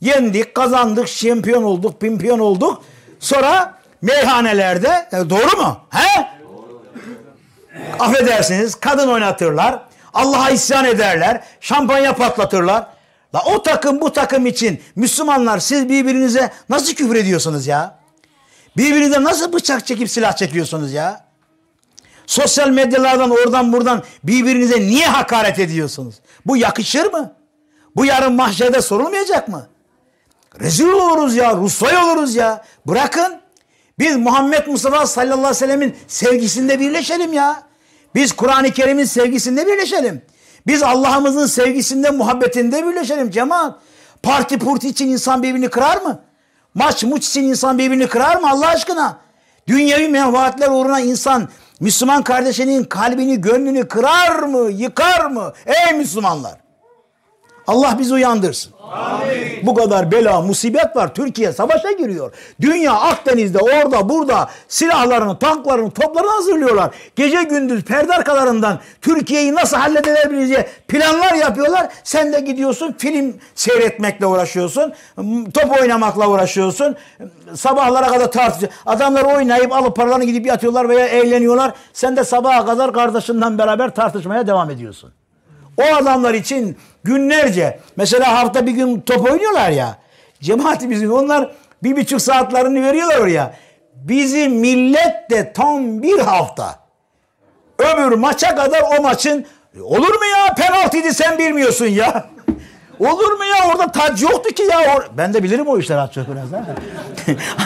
Yendik, kazandık, şampiyon olduk, pimpiyon olduk. Sonra meyhanelerde, e, doğru mu? He? Affedersiniz, kadın oynatırlar. Allah'a isyan ederler. Şampanya patlatırlar. La o takım bu takım için Müslümanlar siz birbirinize nasıl küfür ediyorsunuz ya? Birbirinize nasıl bıçak çekip silah çekiyorsunuz ya? Sosyal medyalardan oradan buradan birbirinize niye hakaret ediyorsunuz? Bu yakışır mı? Bu yarın mahşerde sorulmayacak mı? Rezil oluruz ya, Rusay oluruz ya. Bırakın. Biz Muhammed Mustafa sallallahu aleyhi ve sellemin sevgisinde birleşelim ya. Biz Kur'an-ı Kerim'in sevgisinde birleşelim. Biz Allah'ımızın sevgisinde, muhabbetinde birleşelim cemaat. Parti purti için insan birbirini kırar mı? Maç muç için insan birbirini kırar mı Allah aşkına? Dünyevi menfaatler uğruna insan Müslüman kardeşinin kalbini, gönlünü kırar mı, yıkar mı? Ey Müslümanlar! Allah bizi uyandırsın. Amin. Bu kadar bela, musibet var. Türkiye savaşa giriyor. Dünya Akdeniz'de, orada, burada silahlarını, tanklarını, toplarını hazırlıyorlar. Gece gündüz perde arkalarından Türkiye'yi nasıl halledebiliriz planlar yapıyorlar. Sen de gidiyorsun film seyretmekle uğraşıyorsun. Top oynamakla uğraşıyorsun. Sabahlara kadar tartışıyor. Adamlar oynayıp alıp paralarını gidip yatıyorlar veya eğleniyorlar. Sen de sabaha kadar kardeşinden beraber tartışmaya devam ediyorsun. O adamlar için günlerce mesela hafta bir gün top oynuyorlar ya. Cemaatimizin onlar bir buçuk saatlerini veriyorlar oraya. Bizim millet de tam bir hafta. Öbür maça kadar o maçın olur mu ya penaltıydı sen bilmiyorsun ya. Olur mu ya orada taç yoktu ki ya. Ben de bilirim o işleri az çok biraz.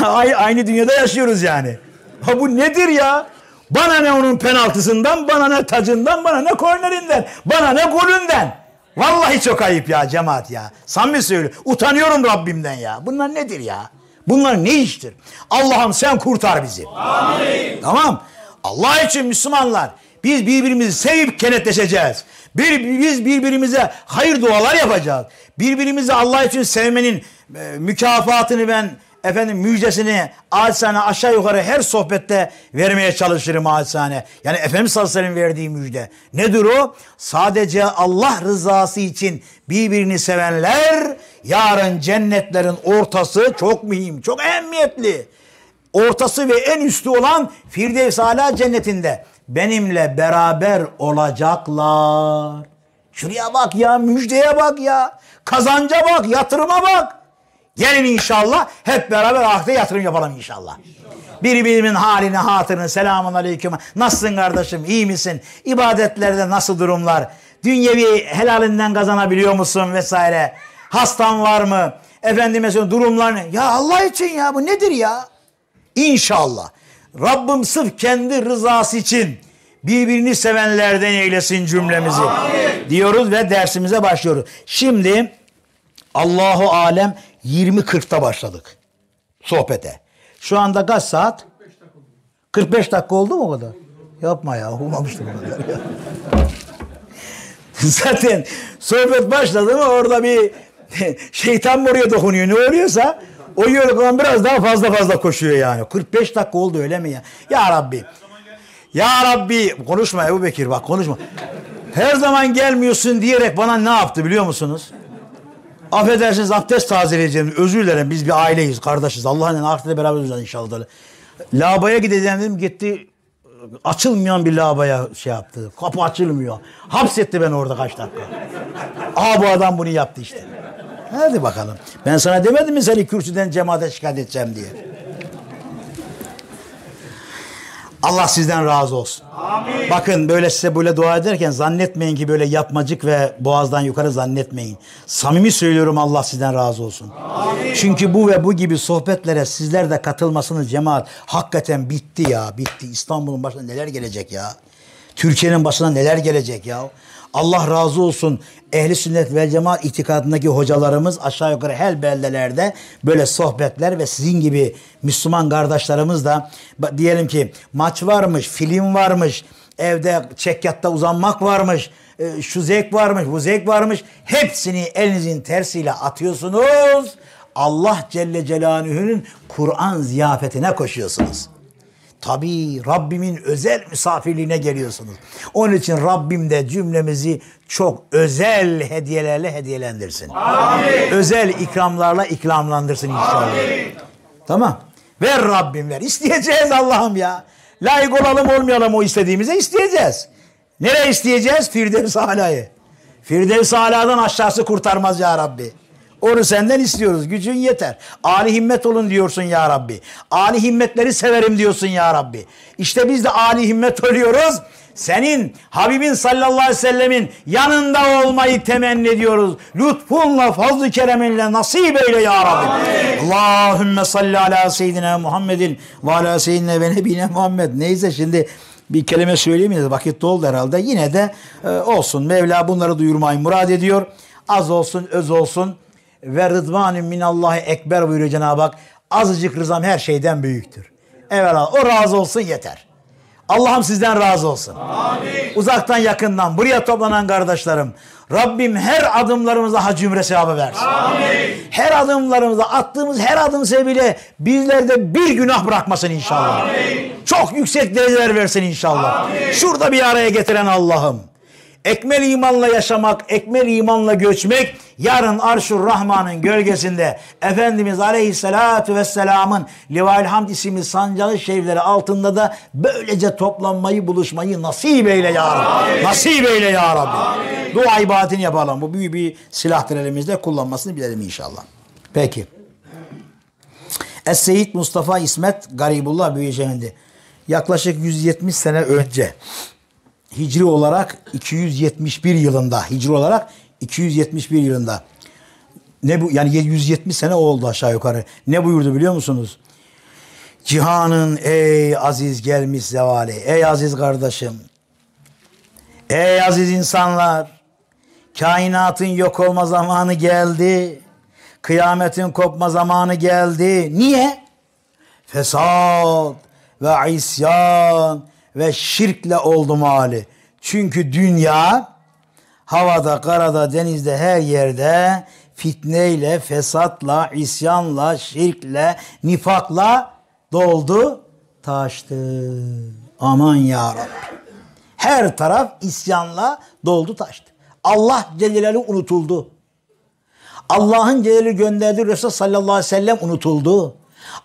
Aynı dünyada yaşıyoruz yani. Ha bu nedir ya? Bana ne onun penaltısından, bana ne tacından, bana ne kornerinden, bana ne golünden. Vallahi çok ayıp ya cemaat ya. Samimi söylüyorum. Utanıyorum Rabbimden ya. Bunlar nedir ya? Bunlar ne iştir? Allah'ım sen kurtar bizi. Amin. Tamam. Allah için Müslümanlar biz birbirimizi sevip kenetleşeceğiz. Bir, biz birbirimize hayır dualar yapacağız. Birbirimizi Allah için sevmenin e, mükafatını ben efendim müjdesini acizane aşağı yukarı her sohbette vermeye çalışırım acizane. Yani Efendimiz sallallahu aleyhi ve sellem verdiği müjde. Nedir o? Sadece Allah rızası için birbirini sevenler yarın cennetlerin ortası çok mühim, çok ehemmiyetli. Ortası ve en üstü olan Firdevs Ala cennetinde benimle beraber olacaklar. Şuraya bak ya, müjdeye bak ya. Kazanca bak, yatırıma bak. Gelin inşallah hep beraber ahde yatırım yapalım inşallah. Birbirimin haline, hatırını, selamun aleyküm. Nasılsın kardeşim, iyi misin? İbadetlerde nasıl durumlar? Dünyevi helalinden kazanabiliyor musun vesaire? Hastan var mı? Efendime söyleyeyim durumlar ne? Ya Allah için ya bu nedir ya? İnşallah. Rabbim sırf kendi rızası için birbirini sevenlerden eylesin cümlemizi. Amin. Diyoruz ve dersimize başlıyoruz. Şimdi Allahu alem 20.40'ta başladık sohbete. Şu anda kaç saat? 45 dakika oldu mu o kadar? Yapma ya, olmamıştır o kadar. Zaten sohbet başladı mı orada bir şeytan buraya dokunuyor. Ne oluyorsa o yoldan biraz daha fazla fazla koşuyor yani. 45 dakika oldu öyle mi ya? Ya Rabbi. Ya Rabbi. Konuşma Ebu Bekir bak konuşma. Her zaman gelmiyorsun diyerek bana ne yaptı biliyor musunuz? Affedersiniz abdest tazeleyeceğim. Özür dilerim biz bir aileyiz, kardeşiz. Allah'ın ahirette beraber olacağız inşallah. Labaya gideceğim dedim gitti açılmayan bir labaya şey yaptı. Kapı açılmıyor. Hapsetti beni orada kaç dakika. Aa bu adam bunu yaptı işte. Hadi bakalım. Ben sana demedim mi seni kürsüden cemaate şikayet edeceğim diye. Allah sizden razı olsun. Amin. Bakın böyle size böyle dua ederken zannetmeyin ki böyle yapmacık ve boğazdan yukarı zannetmeyin. Samimi söylüyorum Allah sizden razı olsun. Amin. Çünkü bu ve bu gibi sohbetlere sizler de katılmasınız cemaat. Hakikaten bitti ya bitti. İstanbul'un başına neler gelecek ya. Türkiye'nin başına neler gelecek ya. Allah razı olsun ehli sünnet ve cemaat itikadındaki hocalarımız aşağı yukarı her beldelerde böyle sohbetler ve sizin gibi Müslüman kardeşlerimiz de diyelim ki maç varmış, film varmış, evde çekyatta uzanmak varmış, e, şu zevk varmış, bu zevk varmış. Hepsini elinizin tersiyle atıyorsunuz. Allah Celle Celaluhu'nun Kur'an ziyafetine koşuyorsunuz. Tabii Rabbimin özel misafirliğine geliyorsunuz. Onun için Rabbim de cümlemizi çok özel hediyelerle hediyelendirsin. Amin. Özel ikramlarla ikramlandırsın inşallah. Amin. Tamam. Ver Rabbim ver. İsteyeceğiz Allah'ım ya. Layık olalım olmayalım o istediğimize isteyeceğiz. Nereye isteyeceğiz? Firdevs Ala'yı. Firdevs Ala'dan aşağısı kurtarmaz ya Rabbi. Onu senden istiyoruz. Gücün yeter. Ali himmet olun diyorsun ya Rabbi. Ali himmetleri severim diyorsun ya Rabbi. İşte biz de ali himmet oluyoruz. Senin Habibin sallallahu aleyhi ve sellemin yanında olmayı temenni ediyoruz. Lütfunla, fazl-ı kereminle nasip eyle ya Rabbi. Amin. Allahümme salli ala seyyidina Muhammedin ve ala seyyidina ve nebine Muhammed. Neyse şimdi bir kelime söyleyeyim vakit doldu herhalde. Yine de e, olsun. Mevla bunları duyurmayı murad ediyor. Az olsun, öz olsun ve rıdvanun minallahi ekber buyuruyor Cenab-ı Hak. Azıcık rızam her şeyden büyüktür. Evvela o razı olsun yeter. Allah'ım sizden razı olsun. Amin. Uzaktan yakından buraya toplanan kardeşlerim. Rabbim her adımlarımıza hac ümre sevabı versin. Amin. Her adımlarımıza attığımız her adım sebebiyle bizlerde bir günah bırakmasın inşallah. Amin. Çok yüksek dereceler versin inşallah. Amin. Şurada bir araya getiren Allah'ım. Ekmel imanla yaşamak, ekmel imanla göçmek, yarın Arşur Rahman'ın gölgesinde Efendimiz Aleyhisselatü Vesselam'ın Livail Hamd isimli sancalı şerifleri altında da böylece toplanmayı, buluşmayı nasip eyle ya Rabbi. Nasip eyle ya Rabbi. Amin. Dua ibadetini yapalım. Bu büyük bir silahtır elimizde. Kullanmasını bilelim inşallah. Peki. Es-Seyyid Mustafa İsmet Garibullah Büyücemendi. Yaklaşık 170 sene önce Hicri olarak 271 yılında, Hicri olarak 271 yılında. Ne bu yani 170 sene oldu aşağı yukarı. Ne buyurdu biliyor musunuz? Cihanın ey aziz gelmiş zevali. Ey aziz kardeşim. Ey aziz insanlar. Kainatın yok olma zamanı geldi. Kıyametin kopma zamanı geldi. Niye? Fesat ve isyan ve şirkle oldu mali. Çünkü dünya havada, karada, denizde her yerde fitneyle, fesatla, isyanla, şirkle, nifakla doldu, taştı. Aman ya. Her taraf isyanla doldu, taştı. Allah Celle unutuldu. Allah'ın Celaluhu gönderdiği Resul sallallahu aleyhi ve sellem unutuldu.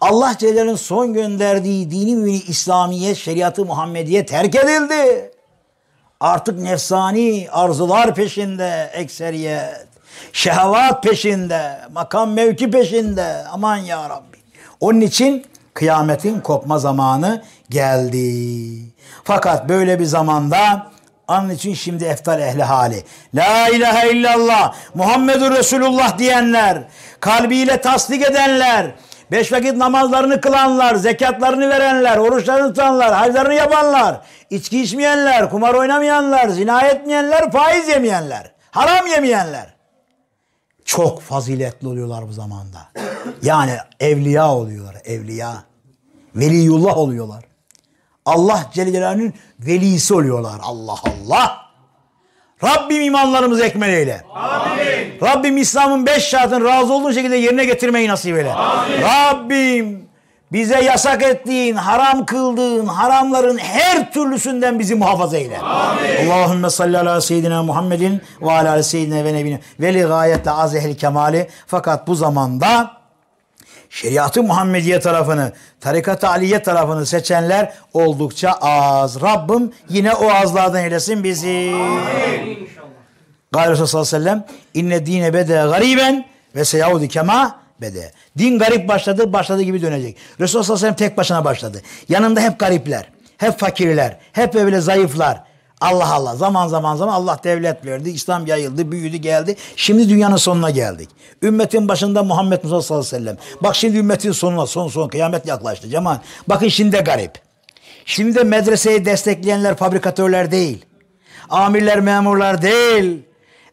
Allah Celle'nin son gönderdiği dini müni İslamiyet, şeriatı Muhammediye terk edildi. Artık nefsani arzular peşinde ekseriyet. Şehvat peşinde, makam mevki peşinde. Aman ya Rabbi. Onun için kıyametin kopma zamanı geldi. Fakat böyle bir zamanda Onun için şimdi eftal ehli hali. La ilahe illallah Muhammedur Resulullah diyenler, kalbiyle tasdik edenler, beş vakit namazlarını kılanlar, zekatlarını verenler, oruçlarını tutanlar, haclarını yapanlar, içki içmeyenler, kumar oynamayanlar, zina etmeyenler, faiz yemeyenler, haram yemeyenler. Çok faziletli oluyorlar bu zamanda. Yani evliya oluyorlar, evliya. Veliyullah oluyorlar. Allah Celle Celaluhu'nun velisi oluyorlar. Allah Allah. Rabbim imanlarımızı ekmel eyle. Amin. Rabbim İslam'ın beş şartını razı olduğun şekilde yerine getirmeyi nasip eyle. Amin. Rabbim bize yasak ettiğin, haram kıldığın haramların her türlüsünden bizi muhafaza eyle. Amin. Allahümme salli ala seyyidina Muhammedin ve ala seyyidina ve nebine ve li gayetle az ehli kemali. Fakat bu zamanda şeriatı Muhammediye tarafını, tarikat-ı aliye tarafını seçenler oldukça az. Rabbim yine o azlardan eylesin bizi. Amin. Resulullah sallallahu aleyhi ve sellem inne dine bede gariben ve seyahudi kema bede. Din garip başladı, başladı gibi dönecek. Resulullah sallallahu aleyhi ve sellem tek başına başladı. Yanında hep garipler, hep fakirler, hep böyle zayıflar. Allah Allah zaman zaman zaman Allah devlet verdi. İslam yayıldı, büyüdü, geldi. Şimdi dünyanın sonuna geldik. Ümmetin başında Muhammed Musa sallallahu aleyhi ve sellem. Bak şimdi ümmetin sonuna, son son kıyamet yaklaştı cemaat. Bakın şimdi de garip. Şimdi de medreseyi destekleyenler fabrikatörler değil. Amirler, memurlar değil.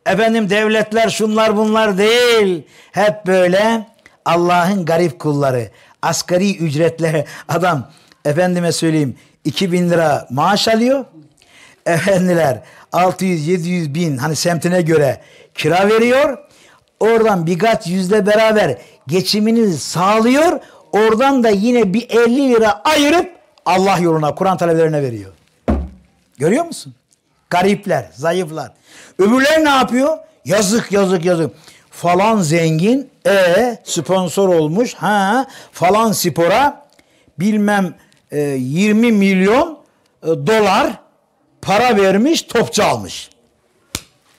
Efendim devletler şunlar bunlar değil. Hep böyle Allah'ın garip kulları. Asgari ücretle adam efendime söyleyeyim 2000 lira maaş alıyor efendiler 600-700 bin hani semtine göre kira veriyor. Oradan birkaç yüzle beraber geçimini sağlıyor. Oradan da yine bir 50 lira ayırıp Allah yoluna Kur'an talebelerine veriyor. Görüyor musun? Garipler, zayıflar. Öbürler ne yapıyor? Yazık yazık yazık. Falan zengin e sponsor olmuş ha falan spora bilmem e, 20 milyon e, dolar para vermiş topçu almış.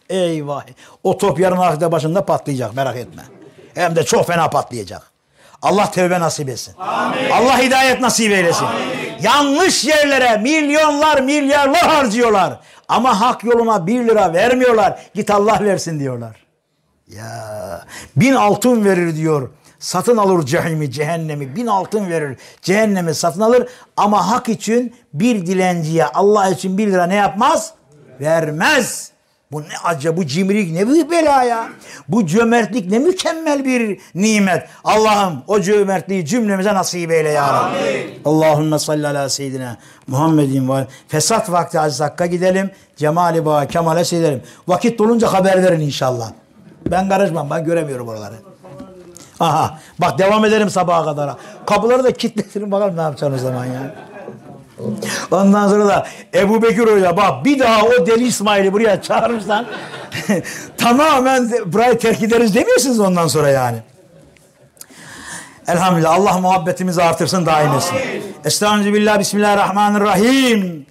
Eyvah. O top yarın ahirete başında patlayacak merak etme. Hem de çok fena patlayacak. Allah tevbe nasip etsin. Amin. Allah hidayet nasip eylesin. Amin. Yanlış yerlere milyonlar milyarlar harcıyorlar. Ama hak yoluna bir lira vermiyorlar. Git Allah versin diyorlar. Ya bin altın verir diyor. Satın alır cehimi, cehennemi. Bin altın verir. Cehennemi satın alır. Ama hak için bir dilenciye Allah için bir lira ne yapmaz? Vermez. Bu ne acaba bu cimrilik ne büyük bela ya. Bu cömertlik ne mükemmel bir nimet. Allah'ım o cömertliği cümlemize nasip eyle ya Rabbi. Allahümme salli ala seyyidina Muhammedin ve fesat vakti aziz hakka gidelim. Cemali bağa kemale seyredelim. Vakit dolunca haber verin inşallah. Ben karışmam ben göremiyorum oraları. Aha bak devam ederim sabaha kadar. Kapıları da kilitletirim bakalım ne yapacaksın o zaman ya. Ondan sonra da Ebu Bekir Hoca bak bir daha o deli İsmail'i buraya çağırırsan tamamen burayı terk ederiz demiyorsunuz ondan sonra yani. Elhamdülillah Allah muhabbetimizi artırsın daim etsin. Estağfirullah Bismillahirrahmanirrahim.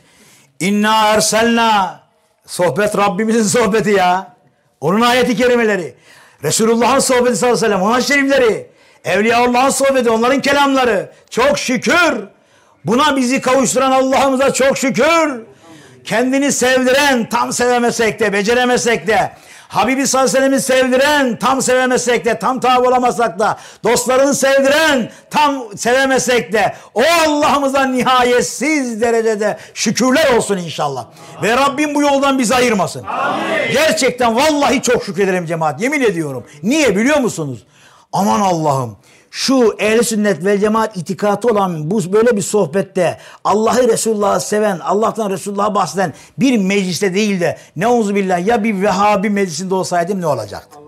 İnna erselna sohbet Rabbimizin sohbeti ya. Onun ayeti kerimeleri. Resulullah'ın sohbeti sallallahu aleyhi ve sellem. Onun şerifleri. Evliyaullah'ın sohbeti. Onların kelamları. Çok şükür. Buna bizi kavuşturan Allah'ımıza çok şükür. Kendini sevdiren tam sevemesek de beceremesek de Habibi sallallahu aleyhi ve sevdiren tam sevemesek de tam tabi olamasak da dostlarını sevdiren tam sevemesek de o Allah'ımıza nihayetsiz derecede şükürler olsun inşallah. Ve Rabbim bu yoldan bizi ayırmasın. Amin. Gerçekten vallahi çok şükrederim cemaat yemin ediyorum. Niye biliyor musunuz? Aman Allah'ım şu ehli sünnet ve cemaat itikatı olan bu böyle bir sohbette Allah'ı Resulullah'ı seven, Allah'tan Resulullah'a bahseden bir mecliste değil de ne billah ya bir Vehhabi meclisinde olsaydım ne olacaktı?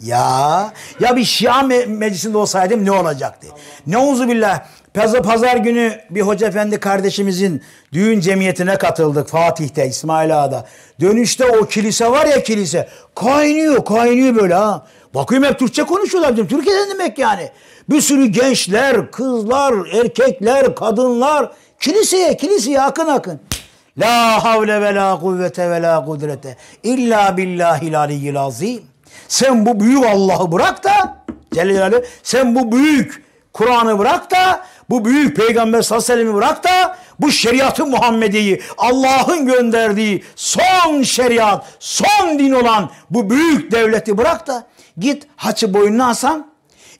Ya ya bir Şia me meclisinde olsaydım ne olacaktı? Ne billah Pazar, pazar günü bir hoca efendi kardeşimizin düğün cemiyetine katıldık Fatih'te İsmail Ağa'da. Dönüşte o kilise var ya kilise kaynıyor kaynıyor böyle ha. Bakıyorum hep Türkçe konuşuyorlar dedim. Türkiye'den demek yani. Bir sürü gençler, kızlar, erkekler, kadınlar kiliseye, kiliseye akın akın. La havle ve la kuvvete ve la kudrete illa billahil aliyyil azim. Sen bu büyük Allah'ı bırak da Celle sen bu büyük Kur'an'ı bırak da bu büyük peygamber sallallahu aleyhi ve sellem'i bırak da bu şeriatı Muhammedi'yi Allah'ın gönderdiği son şeriat, son din olan bu büyük devleti bırak da git haçı boynuna asan,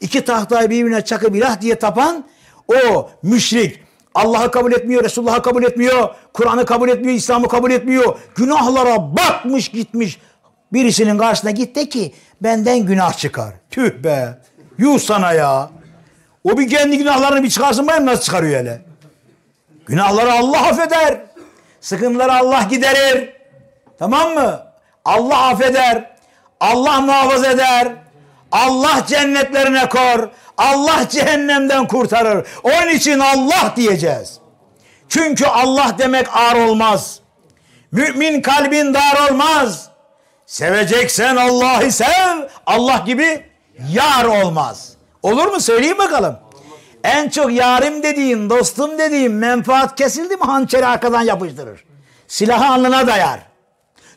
iki tahtayı birbirine çakıp ilah diye tapan o müşrik, Allah'ı kabul etmiyor, Resulullah'ı kabul etmiyor, Kur'an'ı kabul etmiyor, İslam'ı kabul etmiyor. Günahlara batmış gitmiş. Birisinin karşısına git de ki benden günah çıkar. Tüh be. Yuh sana ya. O bir kendi günahlarını bir çıkarsın bayım nasıl çıkarıyor hele. Günahları Allah affeder. Sıkıntıları Allah giderir. Tamam mı? Allah affeder. Allah muhafaza eder. Allah cennetlerine kor. Allah cehennemden kurtarır. Onun için Allah diyeceğiz. Çünkü Allah demek ağır olmaz. Mümin kalbin dar olmaz. Seveceksen Allah'ı sev. Allah gibi yar olmaz. Olur mu? Söyleyeyim bakalım. En çok yarim dediğin, dostum dediğin menfaat kesildi mi hançeri arkadan yapıştırır. Silahı alnına dayar.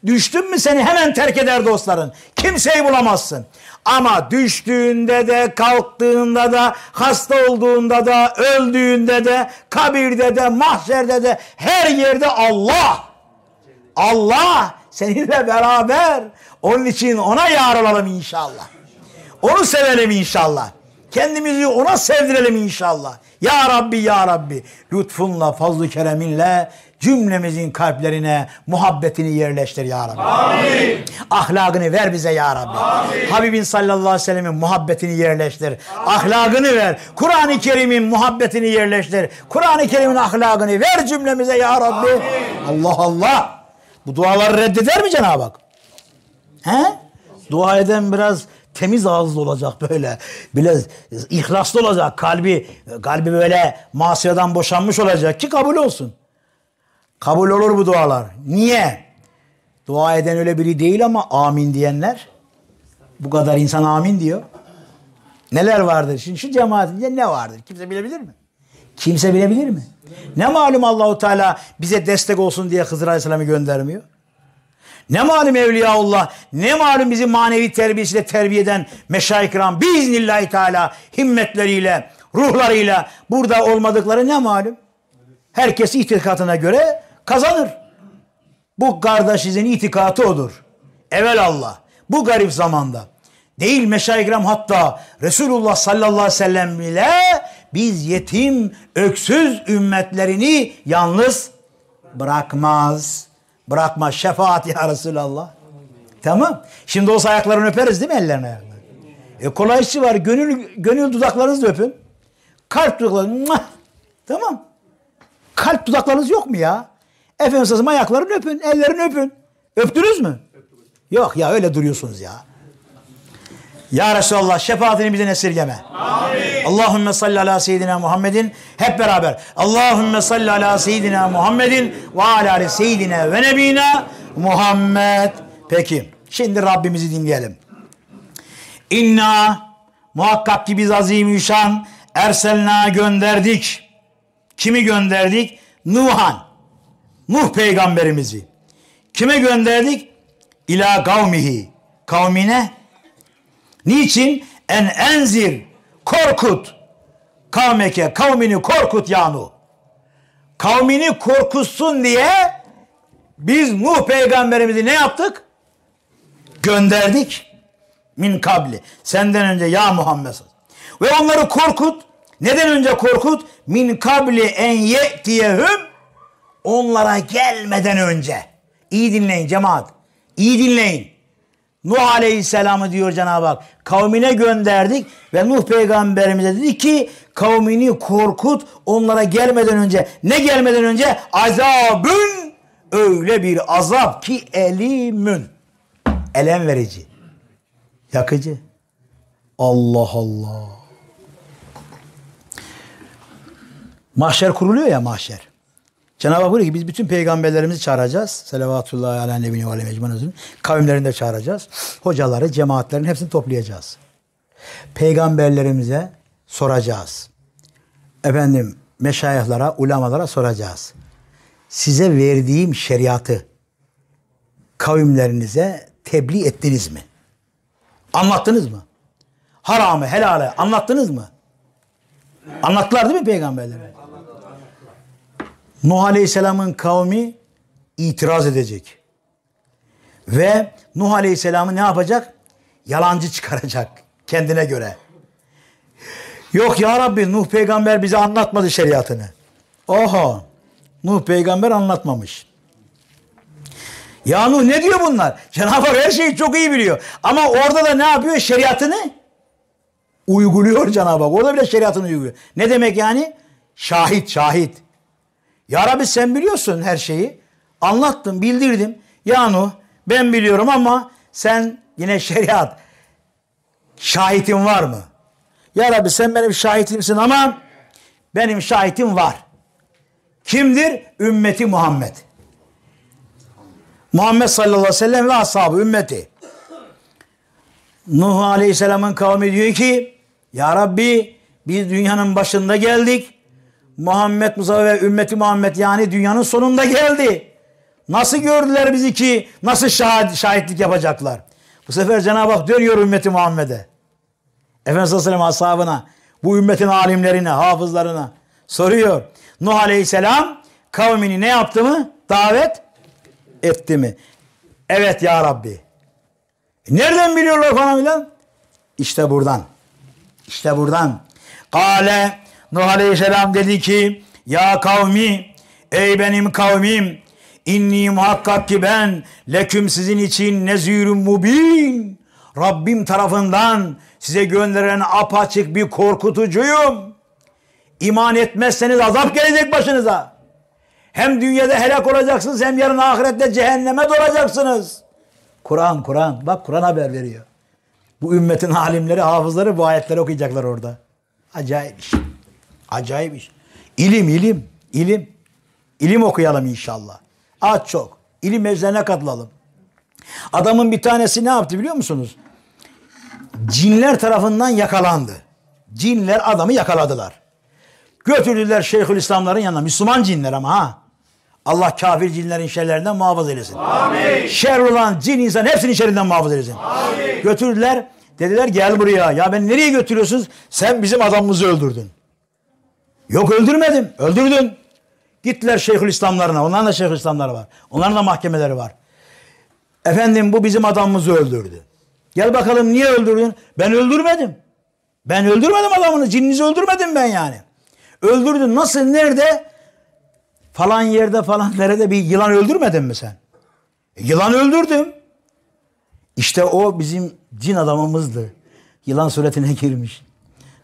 Düştün mü seni hemen terk eder dostların. Kimseyi bulamazsın. Ama düştüğünde de, kalktığında da, hasta olduğunda da, öldüğünde de, kabirde de, mahşerde de, her yerde Allah. Allah seninle beraber. Onun için ona yar olalım inşallah. Onu sevelim inşallah. Kendimizi ona sevdirelim inşallah. Ya Rabbi ya Rabbi lütfunla fazl-ı kereminle cümlemizin kalplerine muhabbetini yerleştir ya Rabbi. Amin. Ahlakını ver bize ya Rabbi. Amin. Habibin sallallahu aleyhi ve sellemin muhabbetini yerleştir. Amin. Ahlakını ver. Kur'an-ı Kerim'in muhabbetini yerleştir. Kur'an-ı Kerim'in ahlakını ver cümlemize ya Rabbi. Amin. Allah Allah. Bu duaları reddeder mi Cenab-ı Hak? He? Dua eden biraz temiz ağızlı olacak böyle. Biraz ihlaslı olacak. Kalbi kalbi böyle masiyeden boşanmış olacak ki kabul olsun. Kabul olur bu dualar. Niye? Dua eden öyle biri değil ama amin diyenler. Bu kadar insan amin diyor. Neler vardır? Şimdi şu cemaatince ne vardır? Kimse bilebilir mi? Kimse bilebilir mi? Ne malum Allahu Teala bize destek olsun diye Hızır Aleyhisselam'ı göndermiyor? Ne malum Evliyaullah, ne malum bizi manevi terbiyesiyle terbiye eden meşayih kiram biiznillahü teala himmetleriyle, ruhlarıyla burada olmadıkları ne malum? Herkes itikatına göre kazanır. Bu kardeşizin itikatı odur. Evel Allah. Bu garip zamanda. Değil meşayih hatta Resulullah sallallahu aleyhi ve sellem bile biz yetim, öksüz ümmetlerini yalnız bırakmaz. Bırakmaz. Şefaat ya Resulallah. Tamam. Şimdi olsa ayaklarını öperiz değil mi ellerine ayaklarını? E kolay işi var. Gönül, gönül dudaklarınızı öpün. Kalp dudaklarınızı. Tamam. Kalp dudaklarınız yok mu ya? Efendim sazım ayaklarını öpün. Ellerini öpün. Öptünüz mü? Yok ya öyle duruyorsunuz ya. Ya Resulallah şefaatini bizden esirgeme. Amin. Allahümme salli ala seyyidina Muhammedin. Hep beraber. Allahümme salli ala seyyidina Muhammedin ve ala seyyidina ve nebina Muhammed. Peki. Şimdi Rabbimizi dinleyelim. İnna muhakkak ki biz azimüşşan erselna gönderdik. Kimi gönderdik? Nuhan. Nuh peygamberimizi. Kime gönderdik? İla kavmihi. Kavmine Niçin? En enzir korkut kavmeke kavmini korkut yanu. Kavmini korkutsun diye biz Nuh peygamberimizi ne yaptık? Gönderdik. Min kabli. Senden önce ya Muhammed. Ve onları korkut. Neden önce korkut? Min kabli en ye'tiyehum. Onlara gelmeden önce. İyi dinleyin cemaat. İyi dinleyin. Nuh Aleyhisselam'ı diyor Cenab-ı Hak. Kavmine gönderdik ve Nuh peygamberimize dedi ki kavmini korkut onlara gelmeden önce. Ne gelmeden önce? Azabın öyle bir azap ki elimün. Elem verici. Yakıcı. Allah Allah. Mahşer kuruluyor ya mahşer Cenab-ı Hak buyuruyor ki biz bütün peygamberlerimizi çağıracağız. Selavatullahi ala nebini ve mecman Kavimlerini de çağıracağız. Hocaları, cemaatlerin hepsini toplayacağız. Peygamberlerimize soracağız. Efendim meşayihlara, ulamalara soracağız. Size verdiğim şeriatı kavimlerinize tebliğ ettiniz mi? Anlattınız mı? Haramı, helale anlattınız mı? Anlattılar değil mi peygamberlere? Nuh Aleyhisselam'ın kavmi itiraz edecek. Ve Nuh Aleyhisselam'ı ne yapacak? Yalancı çıkaracak kendine göre. Yok ya Rabbi Nuh peygamber bize anlatmadı şeriatını. Oha Nuh peygamber anlatmamış. Ya Nuh ne diyor bunlar? Cenab-ı Hak her şeyi çok iyi biliyor. Ama orada da ne yapıyor? Şeriatını uyguluyor Cenab-ı Hak. Orada bile şeriatını uyguluyor. Ne demek yani? Şahit, şahit. Ya Rabbi sen biliyorsun her şeyi. Anlattım, bildirdim. Ya Nuh ben biliyorum ama sen yine şeriat. Şahitin var mı? Ya Rabbi sen benim şahitimsin ama benim şahitim var. Kimdir? Ümmeti Muhammed. Muhammed sallallahu aleyhi ve sellem ve ashabı ümmeti. Nuh aleyhisselamın kavmi diyor ki Ya Rabbi biz dünyanın başında geldik. Muhammed Musa ve ümmeti Muhammed yani dünyanın sonunda geldi. Nasıl gördüler bizi ki nasıl şahit, şahitlik yapacaklar? Bu sefer Cenab-ı Hak dönüyor ümmeti Muhammed'e. Efendimiz sallallahu aleyhi ve sellem ashabına, bu ümmetin alimlerine, hafızlarına soruyor. Nuh aleyhisselam kavmini ne yaptı mı? Davet etti mi? Evet ya Rabbi. E nereden biliyorlar falan filan? İşte buradan. İşte buradan. Kale Nuh Aleyhisselam dedi ki ya kavmi ey benim kavmim inni muhakkak ki ben leküm sizin için nezirun mubin Rabbim tarafından size gönderen apaçık bir korkutucuyum. İman etmezseniz azap gelecek başınıza. Hem dünyada helak olacaksınız hem yarın ahirette cehenneme dolacaksınız. Kur'an, Kur'an. Bak Kur'an haber veriyor. Bu ümmetin alimleri, hafızları bu ayetleri okuyacaklar orada. Acayip iş. Acayip iş. İlim, ilim, ilim. İlim okuyalım inşallah. Az çok. İlim meclislerine katılalım. Adamın bir tanesi ne yaptı biliyor musunuz? Cinler tarafından yakalandı. Cinler adamı yakaladılar. Götürdüler Şeyhülislamların yanına. Müslüman cinler ama ha. Allah kafir cinlerin şerlerinden muhafaza eylesin. Amin. Şer olan cin insan hepsinin şerrinden muhafaza eylesin. Amin. Götürdüler. Dediler gel buraya. Ya ben nereye götürüyorsunuz? Sen bizim adamımızı öldürdün. Yok öldürmedim. Öldürdün. Gittiler Şeyhülislamlarına. Onların da Şeyhülislamları var. Onların da mahkemeleri var. Efendim bu bizim adamımızı öldürdü. Gel bakalım niye öldürdün? Ben öldürmedim. Ben öldürmedim adamını. Cininizi öldürmedim ben yani. Öldürdün. Nasıl? Nerede? Falan yerde falan nerede bir yılan öldürmedin mi sen? E, yılan öldürdüm. İşte o bizim cin adamımızdı. Yılan suretine girmiş.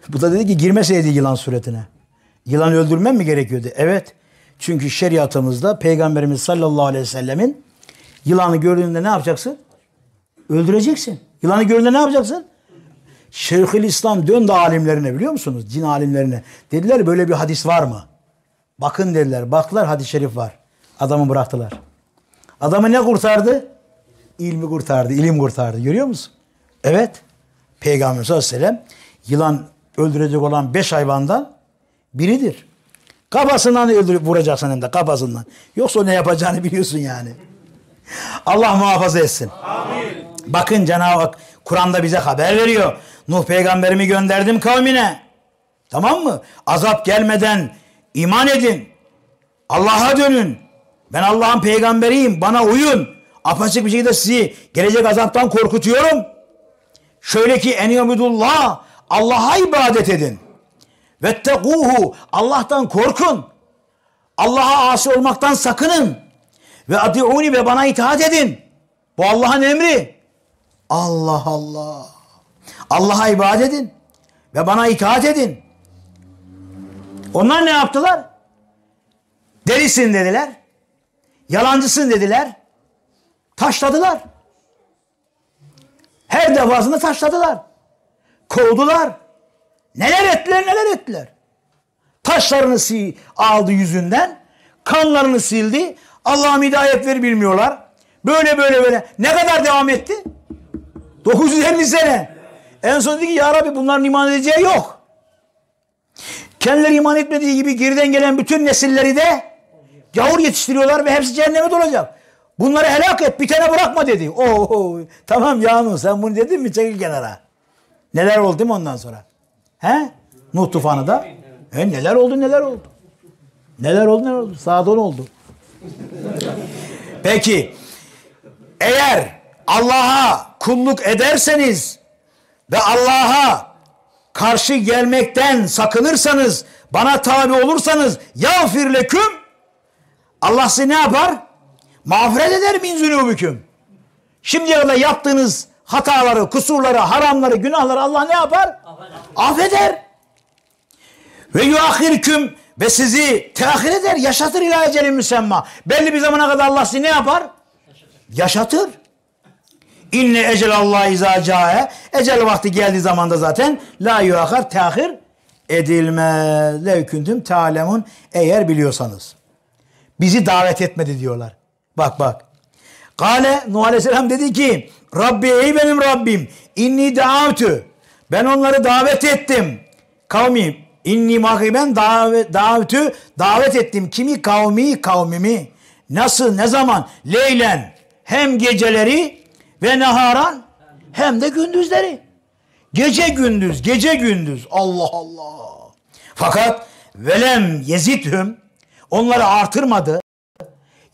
Bu da dedi ki girmeseydi yılan suretine. Yılan öldürmem mi gerekiyordu? Evet. Çünkü şeriatımızda Peygamberimiz sallallahu aleyhi ve sellemin yılanı gördüğünde ne yapacaksın? Öldüreceksin. Yılanı gördüğünde ne yapacaksın? Şeyhül İslam döndü alimlerine biliyor musunuz? Cin alimlerine. Dediler böyle bir hadis var mı? Bakın dediler. Baktılar hadis-i şerif var. Adamı bıraktılar. Adamı ne kurtardı? İlmi kurtardı. ilim kurtardı. Görüyor musun? Evet. Peygamber sallallahu aleyhi ve sellem yılan öldürecek olan beş hayvandan biridir. Kafasından öldürüp vuracaksın hem de kafasından. Yoksa ne yapacağını biliyorsun yani. Allah muhafaza etsin. Amin. Bakın Cenab-ı Hak Kur'an'da bize haber veriyor. Nuh peygamberimi gönderdim kavmine. Tamam mı? Azap gelmeden iman edin. Allah'a dönün. Ben Allah'ın peygamberiyim. Bana uyun. Apaçık bir şekilde sizi gelecek azaptan korkutuyorum. Şöyle ki eniyamudullah Allah'a ibadet edin. Vettekuhu Allah'tan korkun. Allah'a asi olmaktan sakının. Ve adiuni ve bana itaat edin. Bu Allah'ın emri. Allah Allah. Allah'a ibadet edin. Ve bana itaat edin. Onlar ne yaptılar? Delisin dediler. Yalancısın dediler. Taşladılar. Her defasında taşladılar. Kovdular. Neler ettiler neler ettiler. Taşlarını si aldı yüzünden. Kanlarını sildi. Allah'ım hidayet ver bilmiyorlar. Böyle böyle böyle. Ne kadar devam etti? 950 sene. En son dedi ki ya Rabbi bunların iman edeceği yok. Kendileri iman etmediği gibi geriden gelen bütün nesilleri de gavur yetiştiriyorlar ve hepsi cehenneme dolacak. Bunları helak et bir tane bırakma dedi. Oo, tamam Yağmur sen bunu dedin mi çekil kenara. Neler oldu değil mi ondan sonra? He? Nuh tufanı da He, neler oldu neler oldu. Neler oldu neler oldu. 10 oldu. Peki eğer Allah'a kulluk ederseniz ve Allah'a karşı gelmekten sakınırsanız, bana tabi olursanız yağfir leküm Allah size ne yapar? Mağfiret eder min zünubüküm. Şimdiye kadar yaptığınız hataları, kusurları, haramları, günahları Allah ne yapar? Affeder. Ve yuahirküm ve sizi tehir eder, yaşatır ila ecelin müsemma. Belli bir zamana kadar Allah sizi ne yapar? Yaşatır. İnne ecel Allah izâ câe. Ecel vakti geldiği zamanda zaten la yuahar tehir edilmez. Levküntüm ta'lemun eğer biliyorsanız. Bizi davet etmedi diyorlar. Bak bak. Kale Nuh Aleyhisselam dedi ki Rabbi ey benim Rabbim inni davetü ben onları davet ettim. Kavmi inni mahiben davet, davetü davet ettim. Kimi kavmi kavmimi. Nasıl ne zaman? Leylen hem geceleri ve naharan hem de gündüzleri. Gece gündüz, gece gündüz. Allah Allah. Fakat velem yezithüm onları artırmadı.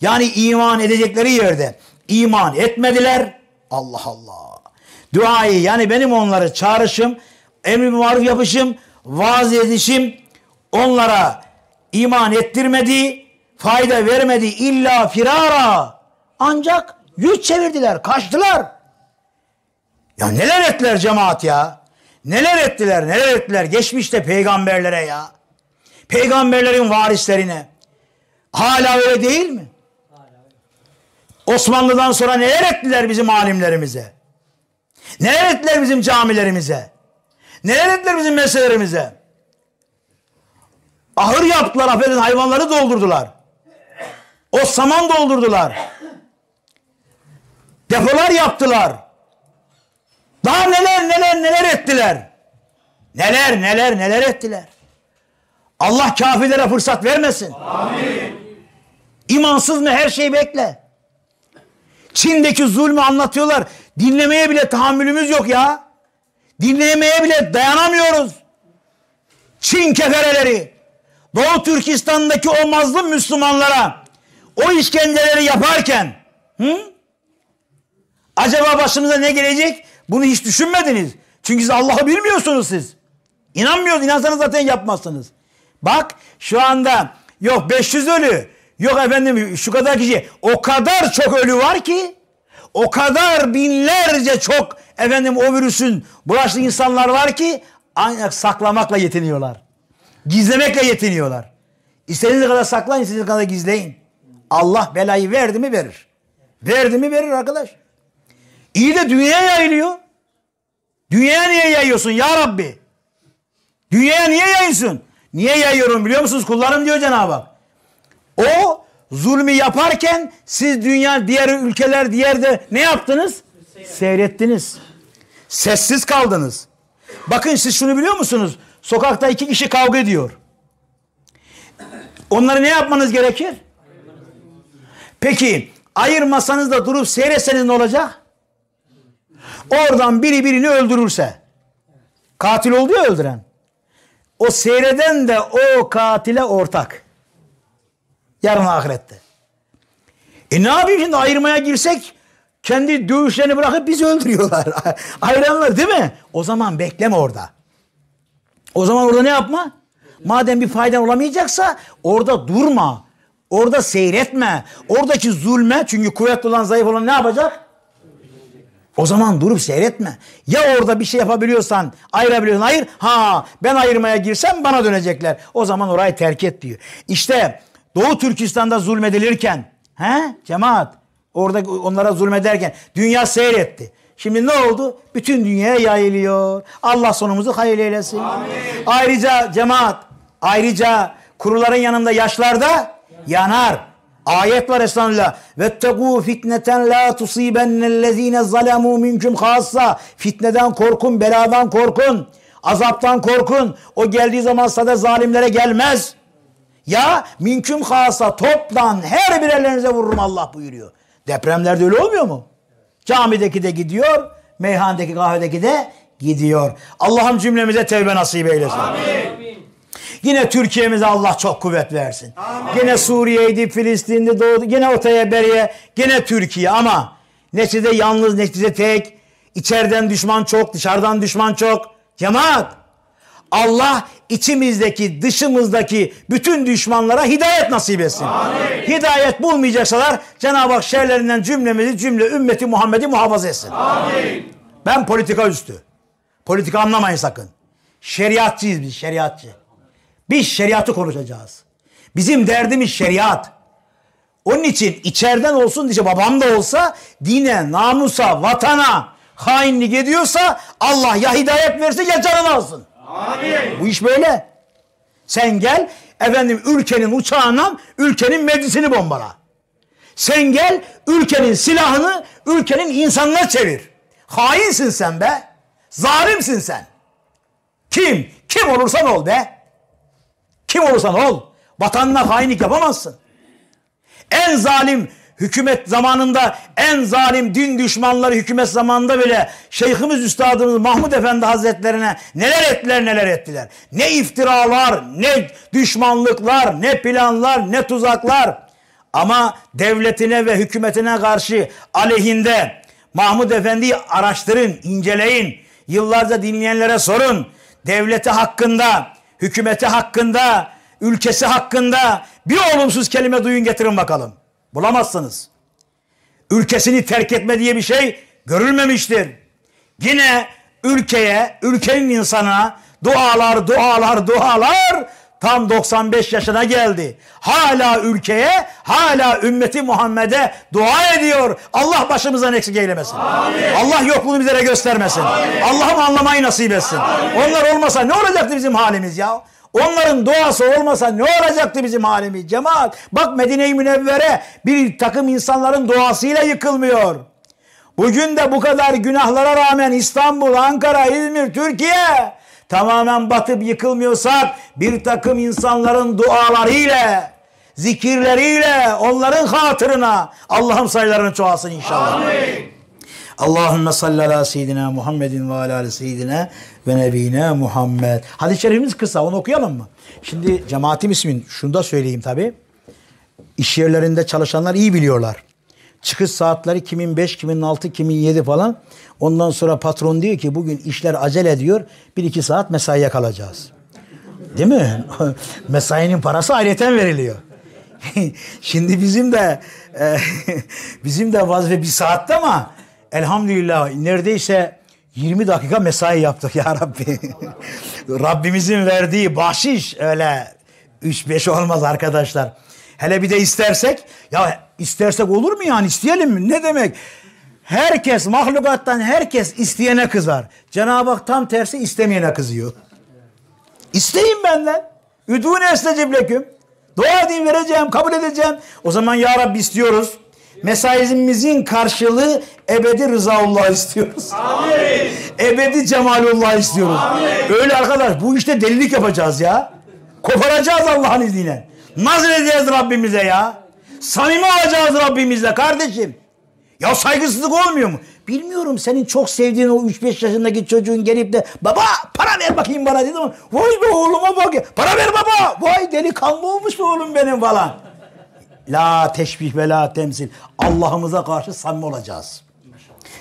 Yani iman edecekleri yerde iman etmediler. Allah Allah. Duayı yani benim onları çağrışım, emri maruf yapışım, vaaz edişim onlara iman ettirmedi, fayda vermedi illa firara. Ancak yüz çevirdiler, kaçtılar. Ya neler ettiler cemaat ya? Neler ettiler, neler ettiler geçmişte peygamberlere ya. Peygamberlerin varislerine. Hala öyle değil mi? Osmanlı'dan sonra neler ettiler bizim alimlerimize? Neler ettiler bizim camilerimize? Neler ettiler bizim meselelerimize? Ahır yaptılar affedin hayvanları doldurdular. O saman doldurdular. Depolar yaptılar. Daha neler neler neler ettiler. Neler neler neler ettiler. Allah kafirlere fırsat vermesin. Amin. İmansız mı her şeyi bekle. Çin'deki zulmü anlatıyorlar. Dinlemeye bile tahammülümüz yok ya. Dinlemeye bile dayanamıyoruz. Çin kefereleri Doğu Türkistan'daki o mazlum Müslümanlara o işkenceleri yaparken hı? acaba başımıza ne gelecek? Bunu hiç düşünmediniz. Çünkü siz Allah'ı bilmiyorsunuz siz. İnanmıyoruz. İnansanız zaten yapmazsınız. Bak şu anda yok 500 ölü, yok efendim şu kadar kişi. O kadar çok ölü var ki o kadar binlerce çok efendim o virüsün bulaştığı insanlar var ki ancak saklamakla yetiniyorlar. Gizlemekle yetiniyorlar. İstediğiniz kadar saklayın, istediğiniz kadar gizleyin. Allah belayı verdi mi verir. Verdi mi verir arkadaş. İyi de dünyaya yayılıyor. Dünyaya niye yayıyorsun ya Rabbi? Dünyaya niye yayıyorsun? Niye yayıyorum biliyor musunuz? Kullarım diyor Cenab-ı Hak. O zulmü yaparken siz dünya diğer ülkeler diğer de ne yaptınız? Seyrettiniz. Sessiz kaldınız. Bakın siz şunu biliyor musunuz? Sokakta iki kişi kavga ediyor. Onları ne yapmanız gerekir? Peki ayırmasanız da durup seyretseniz ne olacak? Oradan biri birini öldürürse katil oldu ya öldüren. O seyreden de o katile ortak. Yarın ahirette. E ne yapayım şimdi ayırmaya girsek kendi dövüşlerini bırakıp bizi öldürüyorlar. Ayranlar değil mi? O zaman bekleme orada. O zaman orada ne yapma? Madem bir faydan olamayacaksa orada durma. Orada seyretme. Oradaki zulme çünkü kuvvetli olan zayıf olan ne yapacak? O zaman durup seyretme. Ya orada bir şey yapabiliyorsan ayırabiliyorsan hayır. Ha ben ayırmaya girsem bana dönecekler. O zaman orayı terk et diyor. İşte Doğu Türkistan'da zulmedilirken he cemaat orada onlara zulmederken dünya seyretti. Şimdi ne oldu? Bütün dünyaya yayılıyor. Allah sonumuzu hayırlı eylesin. Amin. Ayrıca cemaat, ayrıca kuruların yanında yaşlarda yanar. Ayet var Esselam'la. Vettegû fitneten la tusibennellezîne zalemû minkum hassa. Fitneden korkun, beladan korkun. Azaptan korkun. O geldiği zaman sadece zalimlere gelmez. Ya minküm hasa toplan her birerlerinize vururum Allah buyuruyor. Depremlerde öyle olmuyor mu? Camideki de gidiyor, meyhanedeki kahvedeki de gidiyor. Allah'ım cümlemize tevbe nasip eylesin. Amin. Yine Türkiye'mize Allah çok kuvvet versin. Amin. Yine Suriye'ydi, Filistin'di, doğdu. Yine ortaya beriye. Yine Türkiye ama neticede yalnız, neticede tek. İçeriden düşman çok, dışarıdan düşman çok. Cemaat. Allah içimizdeki, dışımızdaki bütün düşmanlara hidayet nasip etsin. Amin. Hidayet bulmayacaksalar Cenab-ı Hak şerlerinden cümlemizi cümle ümmeti Muhammed'i muhafaza etsin. Amin. Ben politika üstü. Politika anlamayın sakın. Şeriatçıyız biz, şeriatçı. Biz şeriatı konuşacağız. Bizim derdimiz şeriat. Onun için içeriden olsun diye babam da olsa dine, namusa, vatana hainlik ediyorsa Allah ya hidayet versin ya canını alsın. Amin. Bu iş böyle. Sen gel efendim ülkenin uçağından ülkenin meclisini bombala. Sen gel ülkenin silahını ülkenin insanına çevir. Hainsin sen be. Zalimsin sen. Kim? Kim olursan ol be. Kim olursan ol. Vatanına hainlik yapamazsın. En zalim hükümet zamanında en zalim din düşmanları hükümet zamanında bile Şeyhimiz Üstadımız Mahmud Efendi Hazretlerine neler ettiler neler ettiler. Ne iftiralar, ne düşmanlıklar, ne planlar, ne tuzaklar. Ama devletine ve hükümetine karşı aleyhinde Mahmud Efendi'yi araştırın, inceleyin. Yıllarca dinleyenlere sorun. Devleti hakkında, hükümeti hakkında, ülkesi hakkında bir olumsuz kelime duyun getirin bakalım. Bulamazsınız. Ülkesini terk etme diye bir şey görülmemiştir. Yine ülkeye, ülkenin insana dualar, dualar, dualar tam 95 yaşına geldi. Hala ülkeye, hala ümmeti Muhammed'e dua ediyor. Allah başımızdan eksik eylemesin. Amin. Allah yokluğunu bizlere göstermesin. Allah'ım anlamayı nasip etsin. Amin. Onlar olmasa ne olacaktı bizim halimiz ya? Onların duası olmasa ne olacaktı bizim halimiz cemaat? Bak Medine-i Münevvere bir takım insanların duasıyla yıkılmıyor. Bugün de bu kadar günahlara rağmen İstanbul, Ankara, İzmir, Türkiye tamamen batıp yıkılmıyorsak bir takım insanların dualarıyla, zikirleriyle, onların hatırına Allah'ım sayılarını çoğalsın inşallah. Amin. Allahümme salli ala seyyidina Muhammedin ve ala seyyidina ve nebine Muhammed. Hadis-i şerifimiz kısa onu okuyalım mı? Şimdi cemaatim ismin şunu da söyleyeyim tabi. İş yerlerinde çalışanlar iyi biliyorlar. Çıkış saatleri kimin 5, kimin 6, kimin 7 falan. Ondan sonra patron diyor ki bugün işler acele ediyor. 1-2 saat mesaiye kalacağız. Değil mi? Mesainin parası ayrıca veriliyor. Şimdi bizim de e, bizim de vazife bir saatte ama elhamdülillah neredeyse 20 dakika mesai yaptık ya Rabbi. Rabbimizin verdiği bahşiş öyle 3-5 olmaz arkadaşlar. Hele bir de istersek ya istersek olur mu yani isteyelim mi? Ne demek? Herkes mahlukattan herkes isteyene kızar. Cenab-ı Hak tam tersi istemeyene kızıyor. İsteyin benden. Üdûne estecib leküm. Dua edin vereceğim, kabul edeceğim. O zaman ya Rabbi istiyoruz. Mesaimizin karşılığı ebedi rızaullah istiyoruz. Amin. Ebedi cemalullah istiyoruz. Amin. Öyle arkadaş bu işte delilik yapacağız ya. Koparacağız Allah'ın izniyle. Nazır edeceğiz Rabbimize ya. Samimi olacağız Rabbimizle kardeşim. Ya saygısızlık olmuyor mu? Bilmiyorum senin çok sevdiğin o 3-5 yaşındaki çocuğun gelip de baba para ver bakayım bana dedi ama vay be oğluma bak ya. Para ver baba. Vay delikanlı olmuş mu oğlum benim falan. La teşbih ve la temsil. Allah'ımıza karşı samimi olacağız.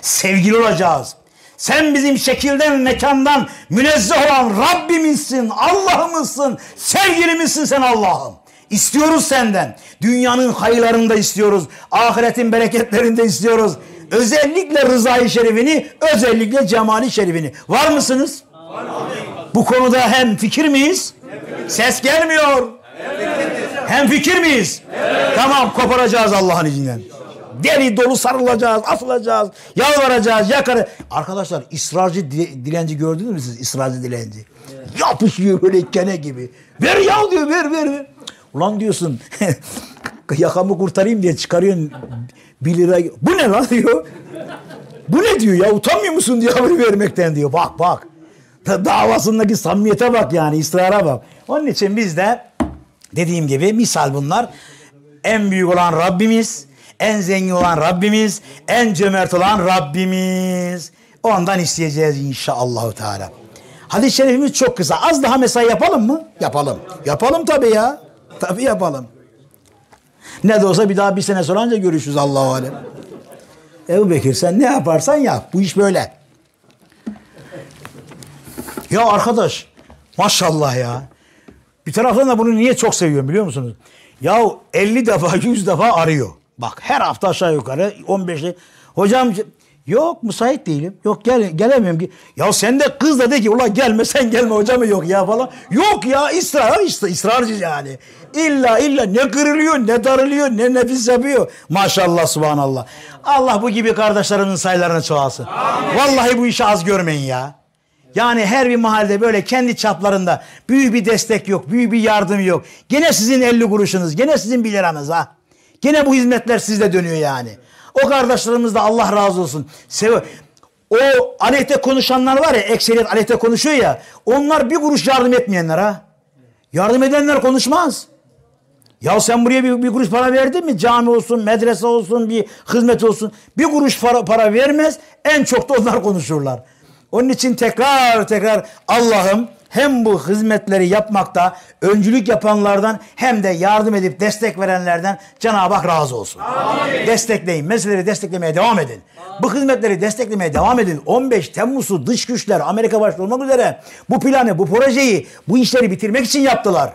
Sevgili olacağız. Sen bizim şekilden, mekandan münezzeh olan Rabbimizsin, Allah'ımızsın, sevgilimizsin sen Allah'ım. İstiyoruz senden. Dünyanın hayırlarını da istiyoruz. Ahiretin bereketlerini de istiyoruz. Özellikle rızayı şerifini, özellikle cemali şerifini. Var mısınız? Var. Bu konuda hem fikir miyiz? Ses gelmiyor. Hem fikir miyiz? Evet. Tamam koparacağız Allah'ın izniyle. Deli dolu sarılacağız, asılacağız, yalvaracağız, yakarı. Arkadaşlar ısrarcı dilenci gördünüz mü siz? Israrcı dilenci. Evet. Yapışıyor böyle kene gibi. Ver ya diyor ver ver ver. Ulan diyorsun yakamı kurtarayım diye çıkarıyorsun bir lira. Bu ne lan diyor. Bu ne diyor ya utanmıyor musun diyor haberi vermekten diyor. Bak bak. Davasındaki samimiyete bak yani ısrara bak. Onun için biz de Dediğim gibi misal bunlar. En büyük olan Rabbimiz, en zengin olan Rabbimiz, en cömert olan Rabbimiz. Ondan isteyeceğiz inşallah Teala. Hadis-i şerifimiz çok kısa. Az daha mesai yapalım mı? Yapalım. Yapalım tabii ya. Tabii yapalım. Ne de olsa bir daha bir sene sonra anca görüşürüz Allahu Alem. Ebu Bekir sen ne yaparsan yap. Bu iş böyle. Ya arkadaş maşallah ya. Bir taraftan da bunu niye çok seviyorum biliyor musunuz? Ya 50 defa 100 defa arıyor. Bak her hafta aşağı yukarı 15'li. Hocam yok müsait değilim. Yok gel gelemiyorum ki. Ya sen de kız da de ki ulan gelme sen gelme hocam yok ya falan. Yok ya ısrar işte ısrarcı yani. İlla illa ne kırılıyor ne darılıyor ne nefis yapıyor. Maşallah subhanallah. Allah bu gibi kardeşlerimizin sayılarını çoğalsın. Vallahi bu işi az görmeyin ya. Yani her bir mahallede böyle kendi çaplarında büyük bir destek yok, büyük bir yardım yok. Gene sizin 50 kuruşunuz, gene sizin 1 liranız ha. Gene bu hizmetler sizde dönüyor yani. O kardeşlerimiz de Allah razı olsun. Sev o aleyhte konuşanlar var ya, ekseriyet aleyhte konuşuyor ya. Onlar bir kuruş yardım etmeyenler ha. Yardım edenler konuşmaz. Ya sen buraya bir, bir kuruş para verdin mi? Cami olsun, medrese olsun, bir hizmet olsun. Bir kuruş para, para vermez. En çok da onlar konuşurlar. Onun için tekrar tekrar Allah'ım hem bu hizmetleri yapmakta öncülük yapanlardan hem de yardım edip destek verenlerden Cenab-ı Hak razı olsun. Amin. Destekleyin. Meseleleri desteklemeye devam edin. Amin. Bu hizmetleri desteklemeye devam edin. 15 Temmuz'u dış güçler Amerika başta olmak üzere bu planı, bu projeyi, bu işleri bitirmek için yaptılar.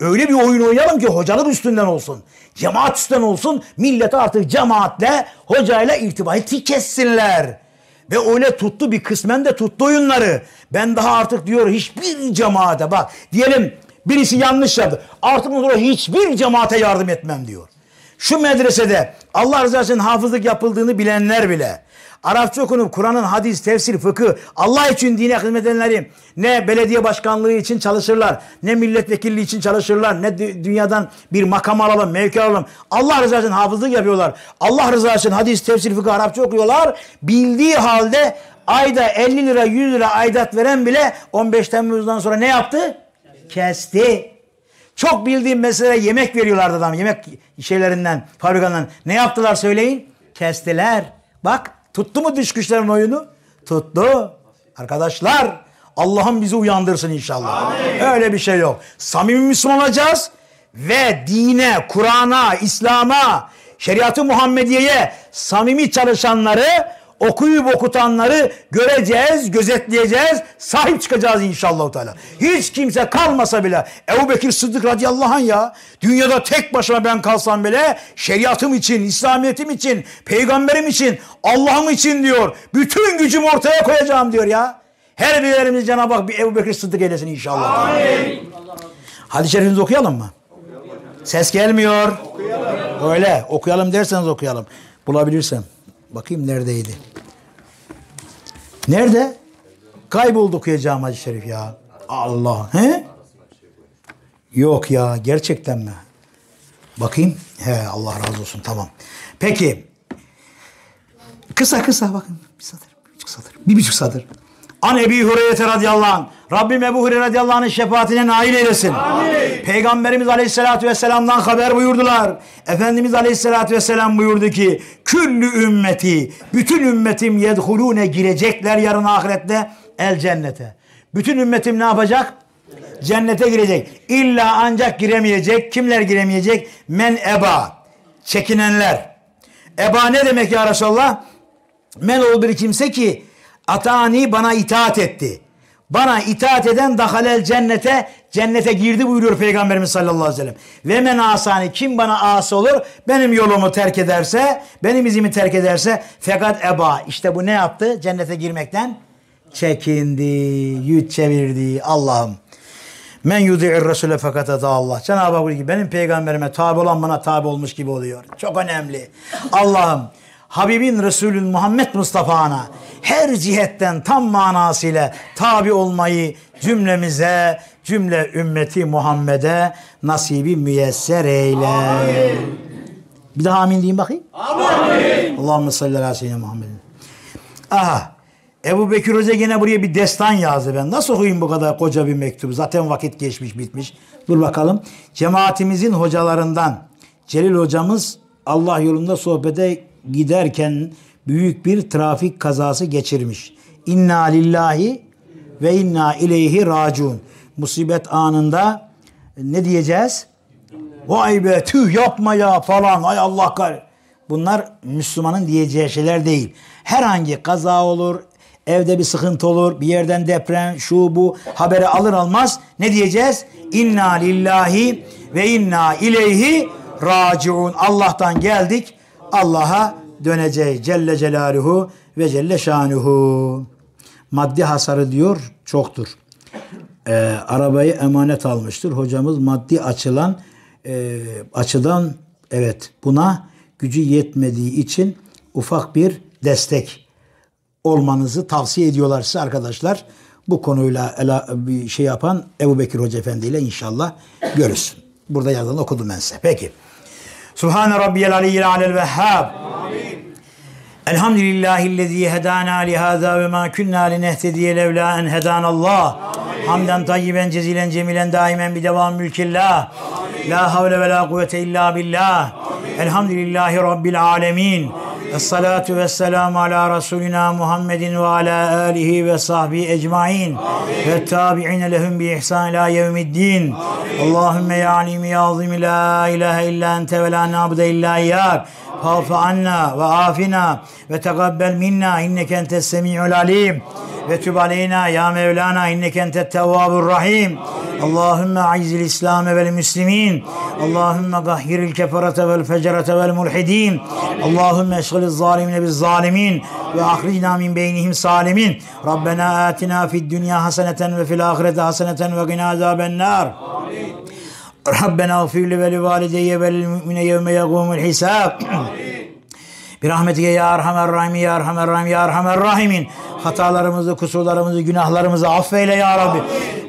Öyle bir oyun oynayalım ki hocalık üstünden olsun. Cemaat üstünden olsun. Millet artık cemaatle, hocayla irtibatı kessinler. Ve öyle tuttu bir kısmen de tuttu oyunları. Ben daha artık diyor hiçbir cemaate bak diyelim birisi yanlış yaptı. Artık sonra hiçbir cemaate yardım etmem diyor. Şu medresede Allah rızası için hafızlık yapıldığını bilenler bile Arapça okunup Kur'an'ın hadis, tefsir, fıkı, Allah için dine hizmet edenleri ne belediye başkanlığı için çalışırlar, ne milletvekilliği için çalışırlar, ne dünyadan bir makam alalım, mevki alalım. Allah rızası için hafızlık yapıyorlar. Allah rızası için hadis, tefsir, fıkı, Arapça okuyorlar. Bildiği halde ayda 50 lira, 100 lira aidat veren bile 15 Temmuz'dan sonra ne yaptı? Kesti. Çok bildiğim mesela yemek veriyorlardı adam. Yemek şeylerinden, fabrikandan. Ne yaptılar söyleyin? Kestiler. Bak Tuttu mu dış güçlerin oyunu? Tuttu. Arkadaşlar Allah'ım bizi uyandırsın inşallah. Amin. Öyle bir şey yok. Samimi Müslüman olacağız ve dine, Kur'an'a, İslam'a, şeriatı Muhammediye'ye samimi çalışanları okuyup okutanları göreceğiz, gözetleyeceğiz, sahip çıkacağız inşallah. Teala. Hiç kimse kalmasa bile Ebu Bekir Sıddık radıyallahu anh ya dünyada tek başıma ben kalsam bile şeriatım için, İslamiyet'im için, peygamberim için, Allah'ım için diyor. Bütün gücümü ortaya koyacağım diyor ya. Her birlerimiz Cenab-ı Hak bir Ebu Bekir Sıddık eylesin inşallah. Amin. Hadis-i şerifimizi okuyalım mı? Ses gelmiyor. Okuyalım. Öyle okuyalım derseniz okuyalım. Bulabilirsem. Bakayım neredeydi? Nerede? Kayboldu okuyacağım Hacı Şerif ya. Allah. He? Yok ya gerçekten mi? Bakayım. He Allah razı olsun tamam. Peki. Kısa kısa bakın. Bir satır. Bir buçuk satır. Bir buçuk satır. An Ebi Hureyre radıyallahu anh. Rabbim Ebu Hureyre radıyallahu anh'ın şefaatine nail eylesin. Amin. Peygamberimiz aleyhissalatü vesselam'dan haber buyurdular. Efendimiz aleyhissalatü vesselam buyurdu ki Küllü ümmeti, bütün ümmetim yedhulune girecekler yarın ahirette el cennete. Bütün ümmetim ne yapacak? Cennete girecek. İlla ancak giremeyecek. Kimler giremeyecek? Men eba. Çekinenler. Eba ne demek ya Resulallah? Men ol bir kimse ki Atani bana itaat etti. Bana itaat eden dahalel cennete cennete girdi buyuruyor Peygamberimiz sallallahu aleyhi ve sellem. Ve men asani kim bana as olur benim yolumu terk ederse benim izimi terk ederse fakat eba işte bu ne yaptı cennete girmekten çekindi yüz çevirdi Allah'ım. Men yudi'ir Resulü fakat Allah. Cenab-ı Hak benim peygamberime tabi olan bana tabi olmuş gibi oluyor. Çok önemli. Allah'ım Habibin Resulün Muhammed Mustafa'na her cihetten tam manasıyla tabi olmayı cümlemize, cümle ümmeti Muhammed'e nasibi müyesser eyle. Amin. Bir daha amin diyeyim bakayım. Amin. Allahümme salli ala seyyidina Muhammedin. Aha. Ebu Bekir Hoca gene buraya bir destan yazdı ben. Nasıl okuyayım bu kadar koca bir mektubu? Zaten vakit geçmiş bitmiş. Dur bakalım. Cemaatimizin hocalarından Celil hocamız Allah yolunda sohbete giderken büyük bir trafik kazası geçirmiş. İnna lillahi ve inna ileyhi raciun. Musibet anında ne diyeceğiz? Vay be tüh yapma ya falan. Ay Allah kar. Bunlar Müslümanın diyeceği şeyler değil. Herhangi kaza olur, evde bir sıkıntı olur, bir yerden deprem, şu bu haberi alır almaz ne diyeceğiz? İnna lillahi ve inna ileyhi raciun. Allah'tan geldik, Allah'a döneceğiz. Celle Celaluhu ve Celle Şanuhu. Maddi hasarı diyor çoktur. Ee, arabayı emanet almıştır. Hocamız maddi açılan e, açıdan evet buna gücü yetmediği için ufak bir destek olmanızı tavsiye ediyorlar size arkadaşlar. Bu konuyla ela, bir şey yapan Ebu Bekir Hoca Efendi ile inşallah görürsün. Burada yazılı okudum ben size. Peki. Subhane Rabbiyel Aliyyil Alel Vehhab. Elhamdülillahillezî hedâna lihâzâ ve mâ künnâ linehtediye levlâ en hedânallâh. Hamden tayyiben cezilen cemilen daimen bir devam mülkillah. La havle ve la kuvvete illa billah. Elhamdülillahi Rabbil alemin. Esselatu ve selamu ala Resulina Muhammedin ve ala alihi ve sahbihi ecmain. Ve tabi'ine lehum bi ihsan ila yevmiddin. Allahümme ya alim ya azim la ilahe illa ente ve la nabude illa iyyak. Fa'fu anna ve afina ve tegabbel minna inneke entes semi'ul alim. Ve tüb aleyna ya Mevlana inneke entet tevvabur rahim. Allahümme aizil İslam'e vel müslimin. Allahümme gahhiril keferete vel fecerete vel mulhidin. Allahümme eşgiliz zalimine biz zalimin. Ve ahricna min beynihim salimin. Rabbena atina fid dünya haseneten ve fil ahirete haseneten ve gina azaben nar. Rabbena gfir li ve li valideyye ve lil mü'mine yevme yegumul hisab. Birahmetike ya Erhamer Rahim ya Erhamer Rahim ya Erhamer Rahimin. Hatalarımızı, kusurlarımızı, günahlarımızı affeyle ya Rabbi.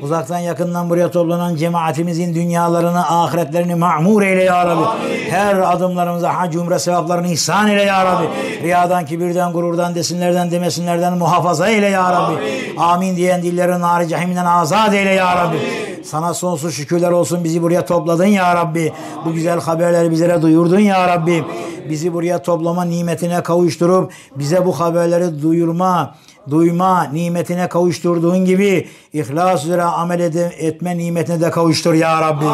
Uzaktan yakından buraya toplanan cemaatimizin dünyalarını, ahiretlerini ma'mur eyle ya Rabbi. Her adımlarımıza hac umre sevaplarını ihsan eyle ya Rabbi. Riyadan, kibirden, gururdan, desinlerden, demesinlerden muhafaza eyle ya Rabbi. Amin diyen dillerin nari cehiminden azat eyle ya Rabbi. Sana sonsuz şükürler olsun bizi buraya topladın ya Rabbi. Bu güzel haberleri bizlere duyurdun ya Rabbi. Bizi buraya toplama nimetine kavuşturup bize bu haberleri duyurma, duyma nimetine kavuşturduğun gibi ihlas üzere amel ede- etme nimetine de kavuştur ya Rabbi.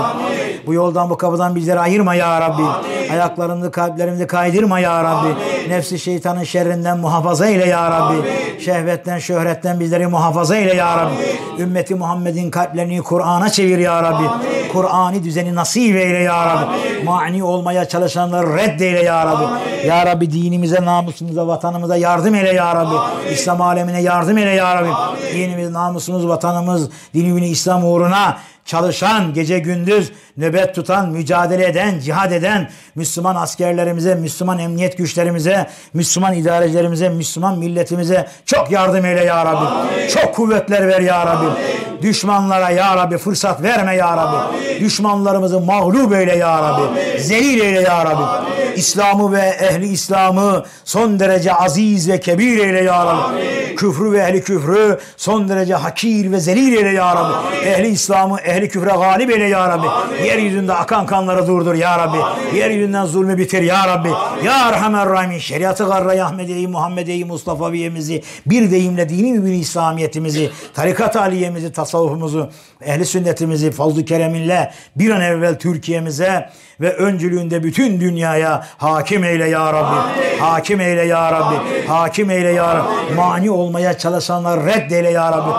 Bu yoldan bu kapıdan bizleri ayırma ya Rabbi. Ayaklarımızı kalplerimizi kaydırma ya Rabbi. Nefsi şeytanın şerrinden muhafaza eyle ya Rabbi. Şehvetten şöhretten bizleri muhafaza eyle ya Rabbi. Ümmeti Muhammed'in kalplerini Kur'an'a çevir ya Rabbi. Kur'an'ı düzeni nasip eyle ya Rabbi. Mani olmaya çalışanları reddeyle ya Rabbi. Ya Rabbi dinimize, namusumuza, vatanımıza yardım eyle ya Rabbi. İslam alemine yardım eyle ya Rabbi. Dinimiz, namusumuz, vatanımız, dinini İslam uğruna çalışan, gece gündüz nöbet tutan, mücadele eden, cihad eden Müslüman askerlerimize, Müslüman emniyet güçlerimize, Müslüman idarecilerimize, Müslüman milletimize çok yardım eyle ya Rabbi. Çok kuvvetler ver ya Rabbi. Düşmanlara ya Rabbi fırsat verme ya Rabbi. Düşmanlarımızı mağlup eyle ya Rabbi. Zelil eyle ya Rabbi. İslam'ı ve ehli İslam'ı son derece aziz ve kebir eyle ya Rabbi. Küfrü ve ehli küfrü son derece hakir ve zelil eyle ya Rabbi. Ehli İslam'ı ehli küfre galip eyle ya Rabbi. Yeryüzünde akan kanları durdur ya Rabbi. Yeryüzünden zulmü bitir ya Rabbi. Ya Erhamer Rahim. Şeriatı garra Ahmediye'yi, Muhammediye'yi, Mustafa'yemizi, bir deyimle dini mübin İslamiyetimizi, tarikat aliyemizi, tasavvufumuzu, ehli sünnetimizi fazl-ı kereminle bir an evvel Türkiye'mize ve öncülüğünde bütün dünyaya hakim eyle ya Rabbi. Hakim eyle ya Rabbi. Hakim eyle ya Rabbi. Mani olmaya çalışanlar reddeyle ya Rabbi.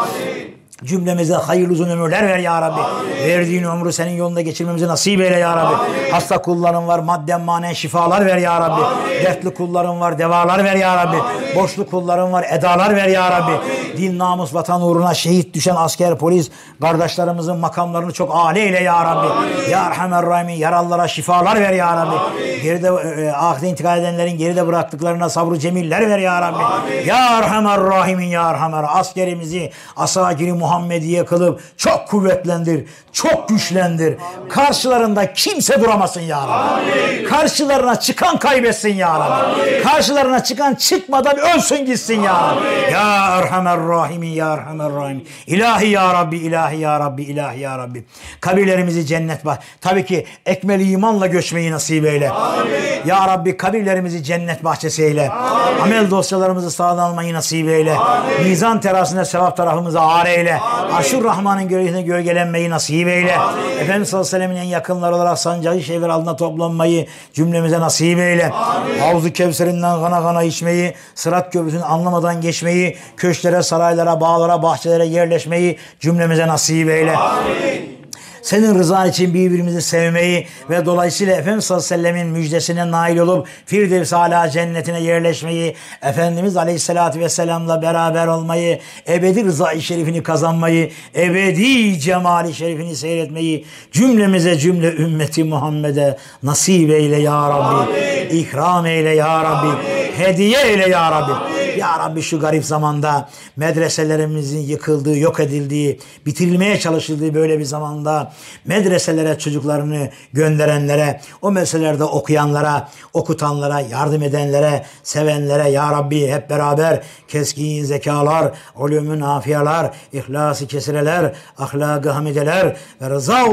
Cümlemize hayırlı uzun ömürler ver ya Rabbi. Verdiğin ömrü senin yolunda geçirmemizi nasip eyle ya Rabbi. Hasta kulların var madden manen şifalar ver ya Rabbi. Dertli kulların var devalar ver ya Rabbi. Boşlu kulların var edalar ver ya Rabbi. Din namus vatan uğruna şehit düşen asker polis kardeşlerimizin makamlarını çok âli eyle ya Rabbi. Ya Erhamer Rahim yaralılara şifalar ver ya Rabbi. Geride e, ahirete intikal edenlerin geride bıraktıklarına sabrı cemiller ver ya Rabbi. Ya Erhamer Rahimin ya Erhamer askerimizi asagiri Muhammediye kılıp çok kuvvetlendir, çok güçlendir. Karşılarında kimse duramasın ya Rabbi. Karşılarına çıkan kaybetsin ya Rabbi. Karşılarına çıkan çıkmadan ölsün gitsin ya Rabbi. Ya Erhamer Rahimin ya Erhamer Rahim. İlahi ya Rabbi, ilahi ya Rabbi, ilahi ya Rabbi. Kabirlerimizi cennet var. Tabii ki ekmeli imanla göçmeyi nasip eyle. Ya Rabbi kabirlerimizi cennet bahçesi eyle. Amel dosyalarımızı sağdan almayı nasip eyle. Mizan terasında sevap tarafımızı ağır eyle. Aşur Rahman'ın gölgesine gölgelenmeyi nasip eyle. Efendimiz sallallahu aleyhi ve sellem'in en yakınları olarak sancağı şeyler altında toplanmayı cümlemize nasip eyle. Havzu Kevser'inden kana kana içmeyi, Sırat Köprüsü'nü anlamadan geçmeyi, köşklere, saraylara, bağlara, bahçelere yerleşmeyi cümlemize nasip eyle. Senin rızan için birbirimizi sevmeyi ve dolayısıyla Efendimiz sallallahu aleyhi ve sellemin müjdesine nail olup Firdevs Ala cennetine yerleşmeyi, Efendimiz aleyhissalatü vesselamla beraber olmayı, ebedi rıza-i şerifini kazanmayı, ebedi cemali şerifini seyretmeyi cümlemize cümle ümmeti Muhammed'e nasip eyle ya Rabbi. İkram eyle ya Rabbi. Hediye eyle ya Rabbi. Ya Rabbi şu garip zamanda medreselerimizin yıkıldığı, yok edildiği, bitirilmeye çalışıldığı böyle bir zamanda medreselere çocuklarını gönderenlere, o meselelerde okuyanlara, okutanlara, yardım edenlere, sevenlere Ya Rabbi hep beraber keskin zekalar, ulûmün afiyalar, ihlası kesireler, ahlakı hamideler ve rıza